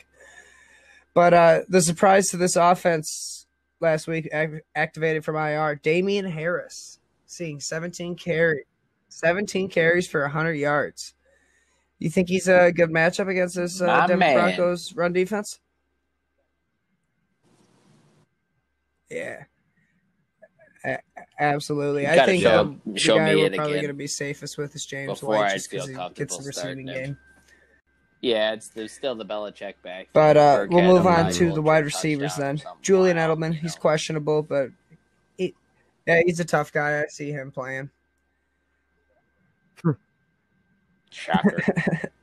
Speaker 4: But uh, the surprise to this offense last week ac- activated from IR, Damien Harris seeing 17 carry, 17 carries for 100 yards. You think he's a good matchup against this uh,
Speaker 2: My
Speaker 4: Denver
Speaker 2: man.
Speaker 4: Broncos run defense? Yeah. A- absolutely. I think
Speaker 2: show-
Speaker 4: um, the
Speaker 2: show
Speaker 4: guy
Speaker 2: me
Speaker 4: we're probably going to be safest with is James
Speaker 2: before
Speaker 4: White just because he gets the receiving game.
Speaker 2: Yeah, it's there's still the Belichick back.
Speaker 4: But uh, we'll move on to the wide receivers then. Julian Edelman, he's
Speaker 2: know.
Speaker 4: questionable, but he, yeah, he's a tough guy. I see him playing.
Speaker 2: Shocker. *laughs*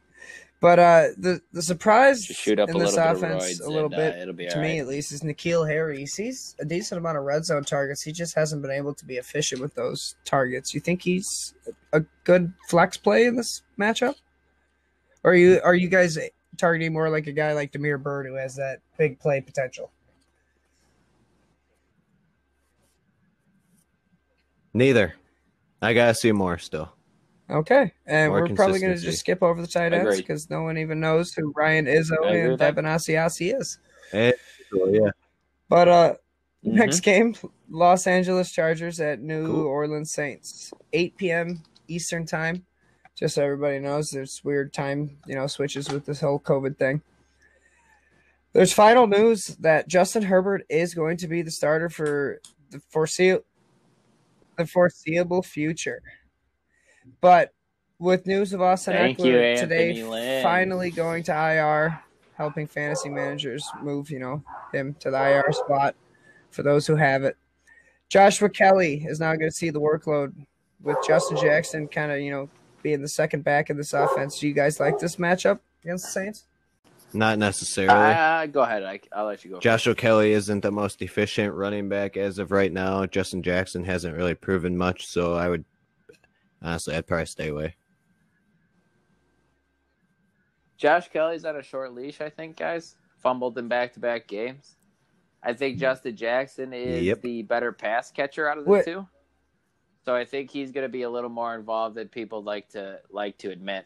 Speaker 4: But uh, the the surprise
Speaker 2: shoot up
Speaker 4: in this offense a little bit,
Speaker 2: and, uh,
Speaker 4: to
Speaker 2: right.
Speaker 4: me at least is N'Keal Harry. He sees a decent amount of red zone targets. He just hasn't been able to be efficient with those targets. You think he's a good flex play in this matchup, or are you are you guys targeting more like a guy like Damiere Byrd who has that big play potential?
Speaker 3: Neither. I gotta see more still.
Speaker 4: Okay, and
Speaker 3: More
Speaker 4: we're probably going to just skip over the tight ends because no one even knows who Ryan Izzo and. Devin Asiasi is.
Speaker 3: Yeah.
Speaker 4: But uh,
Speaker 2: Mhm.
Speaker 4: next game, Los Angeles Chargers at New
Speaker 3: Cool.
Speaker 4: Orleans Saints, 8 p.m. Eastern time. Just so everybody knows, there's weird time, you know, switches with this whole COVID thing. There's final news that Justin Herbert is going to be the starter for the foreseeable the foreseeable future. But with news of Austin
Speaker 2: Thank
Speaker 4: Ekeler
Speaker 2: you,
Speaker 4: today
Speaker 2: Lynn.
Speaker 4: finally going to IR, helping fantasy managers move, you know, him to the IR spot for those who have it. Joshua Kelley is now going to see the workload with Justin Jackson kind of, you know, being the second back in this offense. Do you guys like this matchup against the Saints?
Speaker 3: Not necessarily.
Speaker 2: Uh, go ahead. I, I'll let you go.
Speaker 3: Joshua Kelley isn't the most efficient running back as of right now. Justin Jackson hasn't really proven much, so I would honestly, I'd probably stay away.
Speaker 2: Josh Kelley's on a short leash, I think, guys. Fumbled in back to back games. I think hmm. Justin Jackson is
Speaker 3: Yep.
Speaker 2: the better pass catcher out of the
Speaker 4: What-
Speaker 2: two. So I think he's going to be a little more involved than people like to like to admit.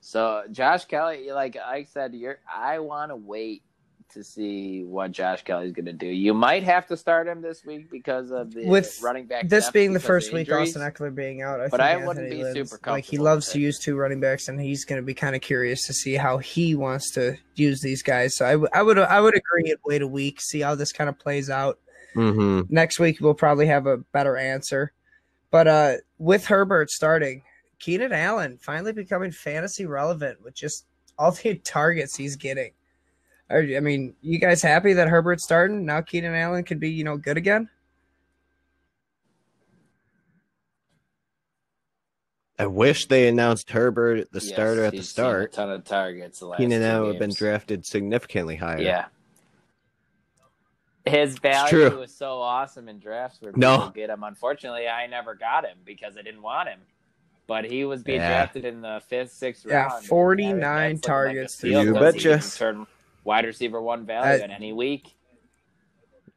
Speaker 2: So Josh Kelley, like I said, you're I want to wait to see what Josh Kelley's going to do. You might have to start him this week because of the
Speaker 4: With
Speaker 2: running back.
Speaker 4: This being the first week. Austin Ekeler being out, I
Speaker 2: But
Speaker 4: think
Speaker 2: I
Speaker 4: Anthony
Speaker 2: wouldn't be
Speaker 4: Lynn's-
Speaker 2: super
Speaker 4: like he loves
Speaker 2: with
Speaker 4: to
Speaker 2: it.
Speaker 4: use two running backs, and he's going to be kind of curious to see how he wants to use these guys. So I, w- I would I would agree and wait a week, see how this kind of plays out.
Speaker 3: Mm-hmm.
Speaker 4: next week we'll probably have a better answer. But uh with Herbert starting, Keenan Allen finally becoming fantasy relevant with just all the *laughs* targets he's getting. Are, I mean, you guys happy that Herbert's starting? Now Keenan Allen could be, you know, good again?
Speaker 3: I wish they announced Herbert the
Speaker 2: Yes,
Speaker 3: starter at the
Speaker 2: he's seen a
Speaker 3: start.
Speaker 2: ton of targets. The last
Speaker 3: Keenan Allen would have been drafted significantly higher.
Speaker 2: Yeah. His value
Speaker 3: true.
Speaker 2: was so awesome in drafts where
Speaker 3: No.
Speaker 2: people get him. Unfortunately, I never got him because I didn't want him. But he was being
Speaker 3: Yeah.
Speaker 2: drafted in the fifth, sixth
Speaker 4: Yeah,
Speaker 2: round.
Speaker 4: 49
Speaker 2: That's looking like
Speaker 4: targets to
Speaker 3: you. betcha.
Speaker 2: Turn wide receiver one value
Speaker 4: I-
Speaker 2: in any week.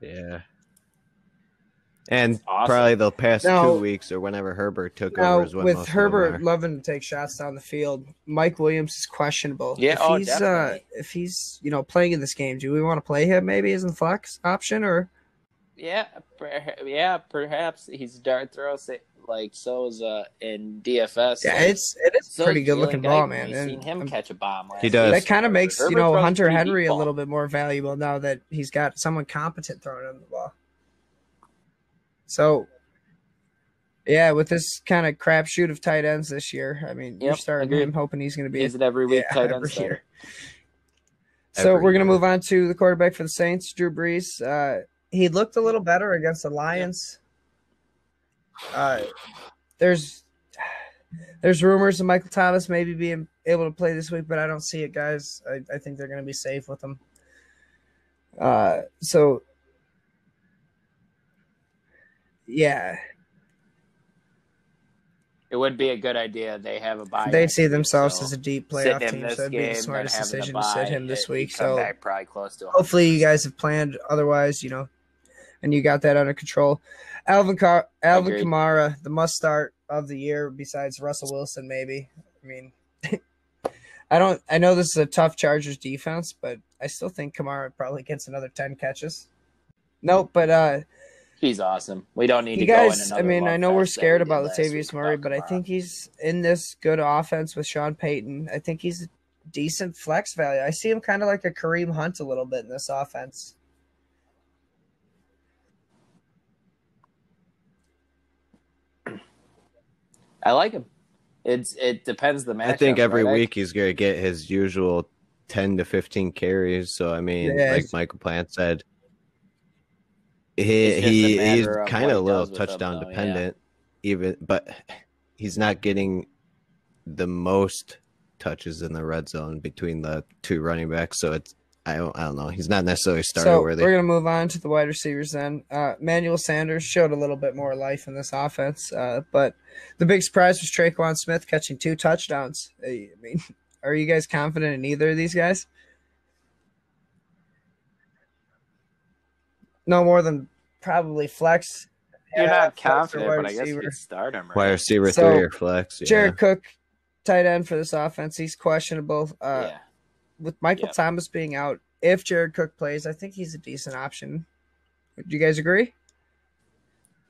Speaker 3: Yeah. And
Speaker 2: Awesome.
Speaker 3: probably the past
Speaker 4: Now-
Speaker 3: two weeks or whenever Herbert took
Speaker 4: Now,
Speaker 3: over is when
Speaker 4: with
Speaker 3: most
Speaker 4: Herbert loving to take shots down the field, Mike Williams is questionable.
Speaker 2: Yeah,
Speaker 4: if
Speaker 2: oh,
Speaker 4: he's uh if he's, you know, playing in this game, do we want to play him maybe as a flex option or
Speaker 2: Yeah, per- yeah, perhaps he's dart throw sa- like so's uh in DFS.
Speaker 4: Yeah,
Speaker 2: like,
Speaker 4: it's it is
Speaker 2: so's
Speaker 4: pretty good looking ball, man.
Speaker 2: We've
Speaker 4: And
Speaker 2: seen him
Speaker 4: I'm-
Speaker 2: catch a bomb. Last
Speaker 3: He does.
Speaker 4: that kind of makes you know
Speaker 2: throws
Speaker 4: Hunter Henry
Speaker 2: deep
Speaker 4: a little bit more valuable now that he's got someone competent throwing him the ball. So, yeah, with this kind of crapshoot of tight ends this year, I mean, you're starting
Speaker 2: agreed.
Speaker 4: him, hoping he's going to be.
Speaker 2: Is it every week
Speaker 4: Yeah,
Speaker 2: tight end
Speaker 4: every year. So
Speaker 3: Every
Speaker 4: we're going to move on to the quarterback for the Saints, Drew Brees. Uh, he looked a little better against the Lions. Uh, there's there's rumors of Michael Thomas maybe being able to play this week, but I don't see it, guys. I, I think they're going to be safe with him. Uh, so yeah,
Speaker 2: It would be a good idea. They have a bye.
Speaker 4: they'd see themselves
Speaker 2: so
Speaker 4: as a deep playoff team, so it'd be the smartest decision to sit him this week. So
Speaker 2: back probably close to.
Speaker 4: hopefully you guys have planned otherwise, you know, and you got that under control. Alvin Car- Alvin
Speaker 2: Agreed.
Speaker 4: Kamara, the must start of the year besides Russell Wilson, maybe. I mean, *laughs* I don't. I know this is a tough Chargers defense, but I still think Kamara probably gets another ten catches. Nope, but uh,
Speaker 2: He's awesome. We don't need
Speaker 4: you
Speaker 2: to go in
Speaker 4: guys. I mean, I know we're scared
Speaker 2: we
Speaker 4: about Latavius Murray, but I think he's in this good offense with Sean Payton. I think he's a decent flex value. I see him kind of like a Kareem Hunt a little bit in this offense.
Speaker 2: I like him. It's it depends the matchup.
Speaker 3: I think every
Speaker 2: right?
Speaker 3: Week he's going to get his usual 10 to 15 carries. So, I mean,
Speaker 4: Yeah,
Speaker 3: like Mike Laplant said, he,
Speaker 2: It's just a
Speaker 3: he he's kind of a little
Speaker 2: does with them,
Speaker 3: touchdown
Speaker 2: yeah.
Speaker 3: dependent, even, but he's not getting the most touches in the red zone between the two running backs. So, it's, I don't, I don't know. He's not necessarily starter
Speaker 4: So
Speaker 3: worthy.
Speaker 4: we're gonna move on to the wide receivers then. Uh, Manuel Sanders showed a little bit more life in this offense, uh, but the big surprise was Tre'Quan Smith catching two touchdowns. Uh, I mean, *laughs* are you guys confident in either of these guys? No more than probably flex.
Speaker 2: you're
Speaker 4: Yeah,
Speaker 2: not confident, but I guess
Speaker 4: receiver.
Speaker 2: you start him. Right?
Speaker 3: Wide receiver
Speaker 4: So,
Speaker 3: three or flex. Yeah.
Speaker 4: Jared Cook, tight end for this offense, he's questionable. Uh,
Speaker 2: yeah.
Speaker 4: With Michael
Speaker 2: Yeah.
Speaker 4: Thomas being out, if Jared Cook plays, I think he's a decent option. Do you guys agree?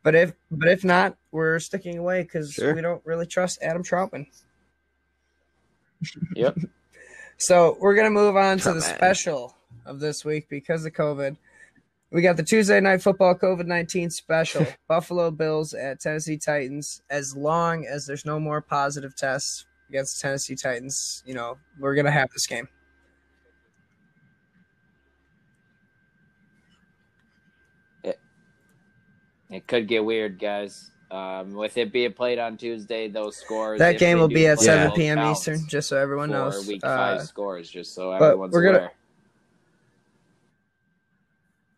Speaker 4: But if but if not, we're sticking away because
Speaker 3: Sure.
Speaker 4: we don't really trust Adam Trautman. *laughs*
Speaker 2: Yep.
Speaker 4: So we're gonna move on to the special of this week because of COVID. We got the Tuesday night football COVID nineteen special. *laughs* Buffalo Bills at Tennessee Titans. As long as there's no more positive tests against Tennessee Titans, you know we're gonna have this game.
Speaker 2: It could get weird, guys. Um, with it being played on Tuesday, those scores.
Speaker 4: That game will be at 7 p.m. Eastern, just so everyone knows.
Speaker 2: Week
Speaker 4: Uh,
Speaker 2: five scores, just so everyone's
Speaker 4: we're gonna-
Speaker 2: aware.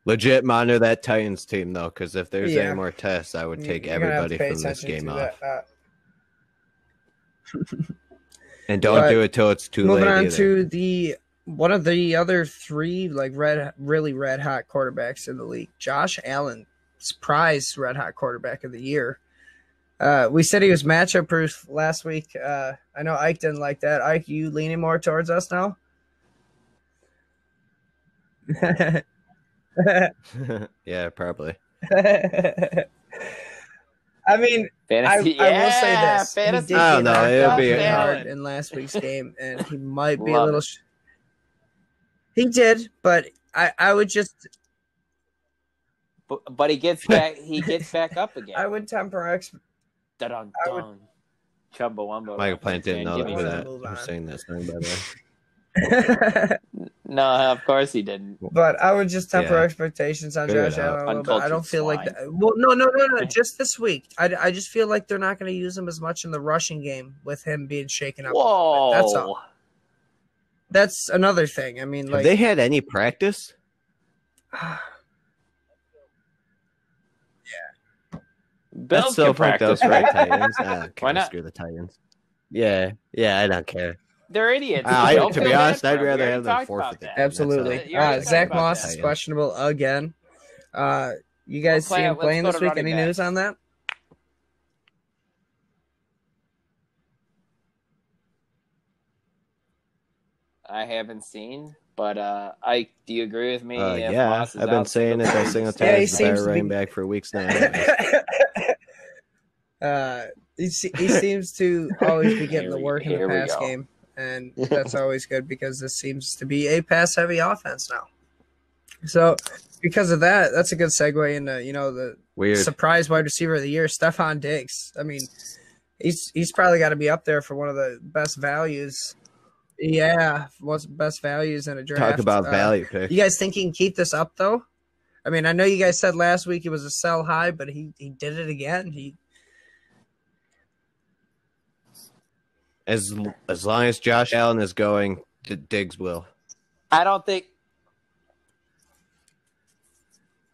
Speaker 3: Legit monitor that Titans team though, because if there's
Speaker 4: Yeah.
Speaker 3: any more tests, I would take
Speaker 4: you're gonna have to
Speaker 3: everybody from this game off.
Speaker 4: that. Uh,
Speaker 3: And don't
Speaker 4: But
Speaker 3: do it till it's too
Speaker 4: Moving
Speaker 3: late.
Speaker 4: Moving on
Speaker 3: either.
Speaker 4: to the one of the other three like red, really red hot quarterbacks in the league, Josh Allen, surprise red hot quarterback of the year. Uh, we said he was matchup proof last week. Uh, I know Ike didn't like that. Ike, you leaning more towards us now? *laughs*
Speaker 3: yeah, probably. *laughs*
Speaker 4: I mean, I,
Speaker 2: Fantasy,
Speaker 4: I will say
Speaker 2: yeah,
Speaker 4: this:
Speaker 2: Fantasy
Speaker 4: he did
Speaker 3: I
Speaker 4: get
Speaker 3: don't know, it'll be-
Speaker 4: hard in last week's game, and he might be a little. Sh- he did, but I, I would just
Speaker 2: but, but he gets *laughs* back. He gets back up again.
Speaker 4: I would temper ex-
Speaker 2: Dun
Speaker 4: I would-
Speaker 2: dun. Chumbawamba.
Speaker 3: Mike Laplant didn't know
Speaker 2: Give me
Speaker 3: that.
Speaker 4: wanna
Speaker 3: I'm saying that song by the way. *laughs*
Speaker 2: No, of course he didn't.
Speaker 4: but I would just temper
Speaker 3: Yeah.
Speaker 4: expectations on
Speaker 3: Figure
Speaker 4: Josh. Allen a. I don't
Speaker 2: Uncultured
Speaker 4: feel like that. Well, no, no, no, no. *laughs* Just this week, I, I just feel like they're not going to use him as much in the rushing game with him being shaken up.
Speaker 2: Whoa.
Speaker 4: That's all. That's another thing. I mean,
Speaker 3: Have
Speaker 4: like
Speaker 3: they had any practice? *sighs* *sighs* *sighs*
Speaker 2: Bills
Speaker 3: That's so fucked up,
Speaker 2: practice,
Speaker 3: right?
Speaker 2: right?
Speaker 3: Titans. *laughs* I.
Speaker 2: Why not?
Speaker 3: Screw the Titans. Yeah, yeah, I don't care.
Speaker 2: They're idiots.
Speaker 3: I-
Speaker 2: Don't
Speaker 3: to be honest, I'd rather have them
Speaker 2: talked
Speaker 3: forfeit the
Speaker 2: that.
Speaker 4: Absolutely.
Speaker 2: You
Speaker 4: Uh,
Speaker 2: Zack
Speaker 4: Moss
Speaker 2: that.
Speaker 4: is questionable again. Uh, you guys
Speaker 2: play
Speaker 4: see
Speaker 2: it.
Speaker 4: him playing this week? Any
Speaker 2: backs.
Speaker 4: news on that?
Speaker 2: I haven't seen, but uh, I do you agree with me?
Speaker 3: Uh, yeah,
Speaker 2: Moss is
Speaker 3: I've been saying it
Speaker 2: they'll
Speaker 3: that
Speaker 2: play
Speaker 3: single
Speaker 2: the
Speaker 3: time.
Speaker 4: Yeah, he
Speaker 3: he's the better
Speaker 4: seems to be-
Speaker 3: running back for weeks now. *laughs* *laughs*
Speaker 4: uh, he, he *laughs* seems to always be getting the work in the pass game, and *laughs* that's always good because this seems to be a pass heavy offense now. So, because of that, that's a good segue into you know the
Speaker 3: Weird.
Speaker 4: surprise wide receiver of the year, Stefon Diggs. I mean, he's he's probably got to be up there for one of the best values. Yeah, what's best values in a draft?
Speaker 3: Talk about
Speaker 4: Uh,
Speaker 3: value pick.
Speaker 4: You guys think he can keep this up though? I mean, I know you guys said last week it was a sell high, but he he did it again. He
Speaker 3: As as long as Josh Allen is going, D- Diggs will.
Speaker 2: I don't think.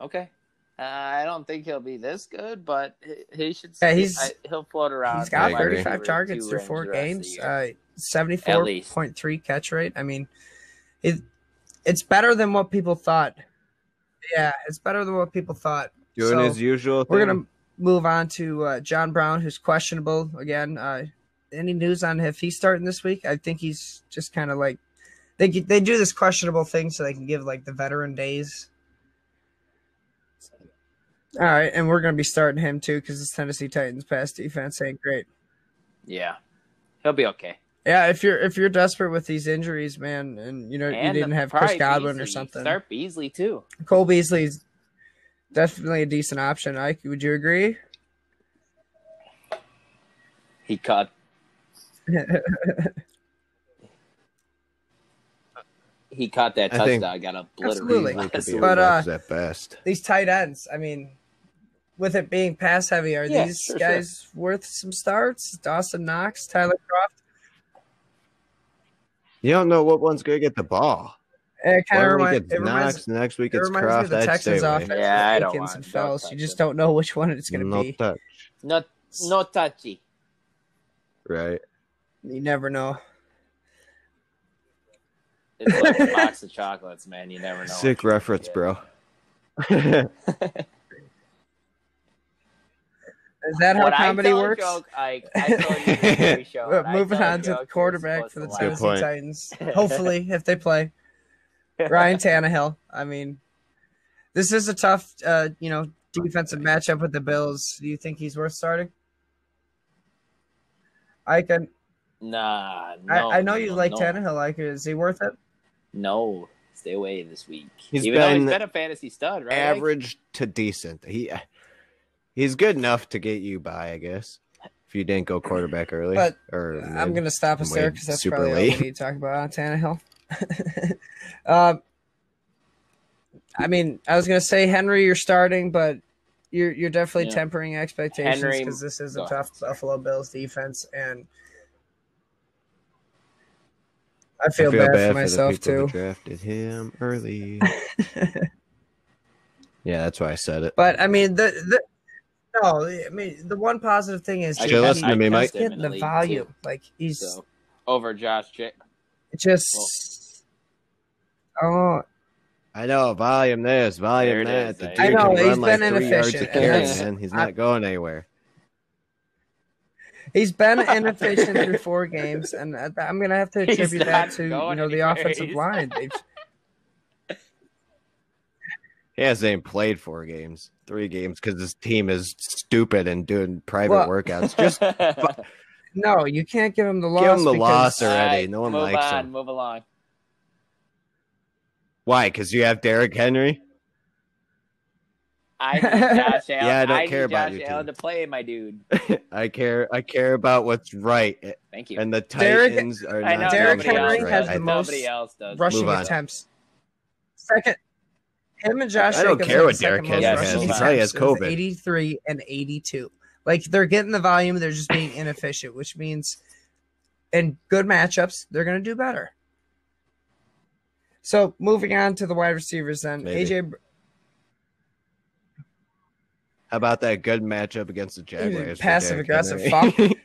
Speaker 2: Okay. Uh, I don't think he'll be this good, but he- he should.
Speaker 4: Yeah, he's-
Speaker 2: I, he'll float around.
Speaker 4: he's got 35 targets
Speaker 2: two
Speaker 4: through four
Speaker 2: the rest of the
Speaker 4: games, uh, 74.3 catch rate. I mean, it it's better than what people thought. Yeah, it's better than what people thought.
Speaker 3: Doing
Speaker 4: So,
Speaker 3: his usual.
Speaker 4: We're gonna move on to uh, John Brown, who's questionable again. Any news on if he's starting this week? I think he's just kind of like they they do this questionable thing so they can give like the veteran days. All right, and we're gonna be starting him too because this Tennessee Titans pass defense ain't great.
Speaker 2: Yeah, he'll be okay.
Speaker 4: Yeah, if you're if you're desperate with these injuries, man, and you know
Speaker 2: And
Speaker 4: you didn't have Chris Godwin
Speaker 2: Beasley.
Speaker 4: or something,
Speaker 2: Start Beasley too.
Speaker 4: Cole Beasley's definitely a decent option. Ike, would you agree?
Speaker 2: He caught. *laughs* He caught that touchdown,
Speaker 3: I think-
Speaker 2: touchdown. Got obliterated.
Speaker 4: Absolutely.
Speaker 3: Beasley could be a
Speaker 4: But, uh,
Speaker 3: at best.
Speaker 4: these tight ends. I mean, with it being pass heavy, are
Speaker 2: Yeah,
Speaker 4: these
Speaker 2: sure,
Speaker 4: guys worth some starts? Dawson Knox, Tyler Kroft.
Speaker 3: You don't know what one's gonna get the ball.
Speaker 4: It kind of reminds,
Speaker 3: it's
Speaker 4: it reminds,
Speaker 3: next week
Speaker 4: it
Speaker 3: it's
Speaker 4: reminds me of the Texans offense
Speaker 2: Yeah, I don't
Speaker 4: Pickens
Speaker 2: want-
Speaker 4: and
Speaker 2: don't
Speaker 4: Fells. You just don't know which one it's going to
Speaker 3: No
Speaker 4: be.
Speaker 3: touch.
Speaker 2: No, no touchy.
Speaker 3: Right.
Speaker 4: You never know.
Speaker 2: It's like a box of *laughs* chocolates, man. You never know.
Speaker 3: Sick reference, bro. *laughs*
Speaker 4: Is that how
Speaker 2: When I
Speaker 4: comedy
Speaker 2: tell a
Speaker 4: works?
Speaker 2: joke, I, I told you *laughs* show. I
Speaker 4: moving
Speaker 2: tell a
Speaker 4: on to the quarterback for the
Speaker 2: supposed to
Speaker 3: Good
Speaker 4: Tennessee. Titans. Hopefully, if they play
Speaker 2: laugh.
Speaker 4: Ryan Tannehill. I mean, this is a tough, uh, you know, defensive matchup with the Bills. Do you think he's worth starting? I can.
Speaker 2: Nah, no.
Speaker 4: I, I know you
Speaker 2: no,
Speaker 4: like
Speaker 2: no.
Speaker 4: Tannehill. Like, is he worth it?
Speaker 2: No, stay away this week.
Speaker 3: He's
Speaker 2: Even though he's
Speaker 3: been
Speaker 2: been a fantasy stud, right?
Speaker 3: Average to decent. He he's good enough to get you by, I guess. If you didn't go quarterback early,
Speaker 4: But
Speaker 3: or
Speaker 4: I'm gonna stop us
Speaker 3: and
Speaker 4: there because that's
Speaker 3: super
Speaker 4: probably all
Speaker 3: late.
Speaker 4: we need to talk about on Tannehill. *laughs* um, I mean, I was gonna say Henry, you're starting, but you're you're definitely
Speaker 2: Yeah.
Speaker 4: tempering expectations because this is a
Speaker 2: go
Speaker 4: tough Buffalo Bills defense, and I feel, bad, for myself
Speaker 3: the
Speaker 4: too.
Speaker 3: drafted him early. *laughs* yeah, that's why I said it.
Speaker 4: But I mean, the the no, I mean the one positive thing is
Speaker 2: I
Speaker 3: Still
Speaker 4: he-
Speaker 3: listen to me,
Speaker 4: he's
Speaker 3: Mike.
Speaker 4: getting the
Speaker 2: League,
Speaker 4: volume.
Speaker 2: too.
Speaker 4: Like he's
Speaker 2: So over Josh J-
Speaker 4: just. Oh,
Speaker 3: I know volume this, volume
Speaker 2: There it
Speaker 3: that.
Speaker 2: is,
Speaker 3: The
Speaker 2: I-
Speaker 3: dude
Speaker 4: I know,
Speaker 3: can
Speaker 4: he's
Speaker 3: run like
Speaker 4: been
Speaker 3: three yards a carry, man. He's
Speaker 4: I-
Speaker 3: not going anywhere.
Speaker 4: He's been *laughs* inefficient through four games, and uh, I- I'm gonna have to attribute that to you
Speaker 2: going
Speaker 4: know the offensive line. *laughs* They've,
Speaker 3: He hasn't even played four games, three games, because his team is stupid and doing private
Speaker 4: Well-
Speaker 3: workouts. Just *laughs*
Speaker 4: no, you can't give him the loss.
Speaker 3: Give him the
Speaker 4: because
Speaker 3: loss already.
Speaker 2: Alright,
Speaker 3: No one
Speaker 2: move
Speaker 3: likes
Speaker 2: on,
Speaker 3: him.
Speaker 2: Move along.
Speaker 3: why? Because you have Derrick Henry.
Speaker 2: I need *laughs* Josh Allen.
Speaker 3: Yeah, I don't
Speaker 2: need
Speaker 3: care about
Speaker 2: Josh
Speaker 3: your
Speaker 2: Allen to play, my dude. *laughs*
Speaker 3: I care. I care about what's right,
Speaker 2: Thank you.
Speaker 3: and the
Speaker 4: Derrick-
Speaker 3: Titans are
Speaker 2: I
Speaker 3: not.
Speaker 2: know
Speaker 4: Derrick
Speaker 3: doing
Speaker 2: nobody
Speaker 3: what's
Speaker 4: Henry
Speaker 2: else
Speaker 3: right.
Speaker 4: has.
Speaker 3: I-
Speaker 4: the most
Speaker 2: nobody else does.
Speaker 4: rushing attempts. Second, him and Josh.
Speaker 3: I don't
Speaker 4: Jacobs
Speaker 3: care what
Speaker 4: the second
Speaker 3: Derrick
Speaker 4: most
Speaker 2: Henry
Speaker 4: rushing
Speaker 2: has. He
Speaker 3: probably has
Speaker 4: with
Speaker 3: COVID.
Speaker 4: 83 and 82. Like they're getting the volume, they're just being inefficient, which means in good matchups they're going to do better. So moving on to the wide receivers, then
Speaker 3: Maybe.
Speaker 4: AJ.
Speaker 3: How about that good matchup against the Jaguars?
Speaker 4: passive aggressive
Speaker 3: Henry?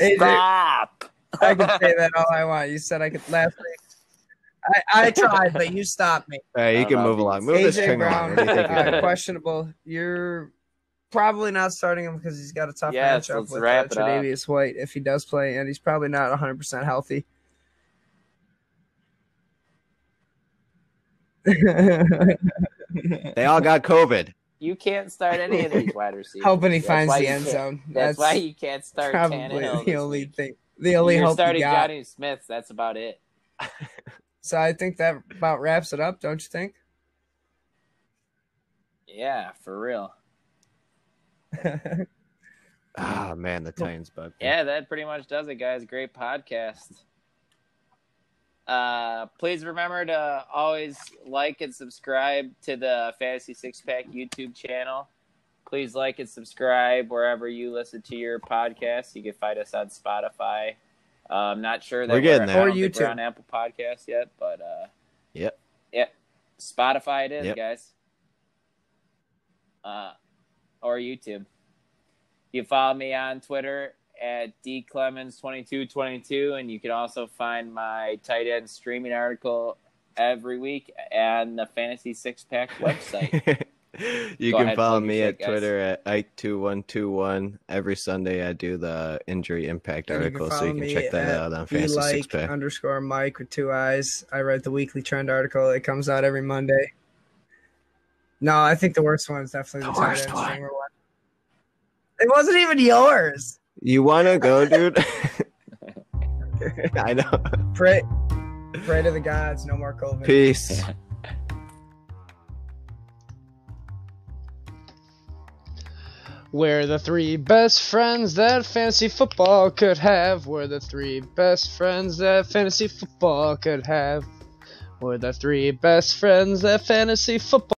Speaker 4: AJ *laughs*
Speaker 2: Stop.
Speaker 4: I can say that all I want. You said I could last week. I, I tried, but you stopped me.
Speaker 3: All right, you can move along. Move this
Speaker 4: AJ
Speaker 3: string along.
Speaker 4: Brown,
Speaker 3: What you
Speaker 4: uh, questionable. You're probably not starting him because he's got a tough
Speaker 2: Yes,
Speaker 4: matchup with
Speaker 2: wrap
Speaker 4: uh. Tre'Davious White if he does play, and he's probably not 100 percent healthy.
Speaker 3: They all got COVID.
Speaker 2: You can't start any of these *laughs* wide receivers.
Speaker 4: Hoping he
Speaker 2: That's
Speaker 4: finds the end zone.
Speaker 2: That's, why you can't start
Speaker 4: probably
Speaker 2: Tannehill
Speaker 4: the only
Speaker 2: week.
Speaker 4: thing. The only
Speaker 2: You're
Speaker 4: hope you
Speaker 2: starting
Speaker 4: got.
Speaker 2: Jonnu Smith. That's about it. *laughs*
Speaker 4: So I think that about wraps it up, don't you think?
Speaker 2: Yeah, for real. *laughs*
Speaker 3: Ah man, the Titans bug. me.
Speaker 2: Yeah, that pretty much does it, guys. Great podcast. Uh, please remember to always like and subscribe to the Fantasy Six Pack YouTube channel. Please like and subscribe wherever you listen to your podcast. You can find us on Spotify. Uh, I'm not sure that
Speaker 3: We're getting
Speaker 2: I
Speaker 3: there.
Speaker 2: don't
Speaker 4: Or
Speaker 2: think we're
Speaker 4: YouTube.
Speaker 2: on Apple Podcasts yet, but uh,
Speaker 3: Yep.
Speaker 2: yep, Spotify it is,
Speaker 3: Yep.
Speaker 2: guys. Uh, or YouTube. You follow me on Twitter at D Clemons 2222. and you can also find my tight end streaming article every week on the Fantasy Six Pack *laughs* website.
Speaker 3: you
Speaker 2: Go
Speaker 3: can
Speaker 2: ahead,
Speaker 3: follow me at
Speaker 2: guys.
Speaker 3: Twitter at Ike2121. Every Sunday I do the injury impact
Speaker 4: And you
Speaker 3: article, so you can check that out on
Speaker 4: Be
Speaker 3: Fantasy Six Pack.
Speaker 4: underscore Mike with two eyes. I write the weekly trend article. It comes out every Monday. No, I think the worst one is definitely the,
Speaker 3: The
Speaker 4: tight
Speaker 3: worst
Speaker 4: end
Speaker 3: one.
Speaker 4: streamer one. It wasn't even yours.
Speaker 3: You want to go, *laughs* dude? *laughs* I know.
Speaker 4: Pray, pray to the gods. No more COVID.
Speaker 3: Peace.
Speaker 1: We're the three best friends that fantasy football could have. We're the three best friends that fantasy football could have. We're the three best friends that fantasy football.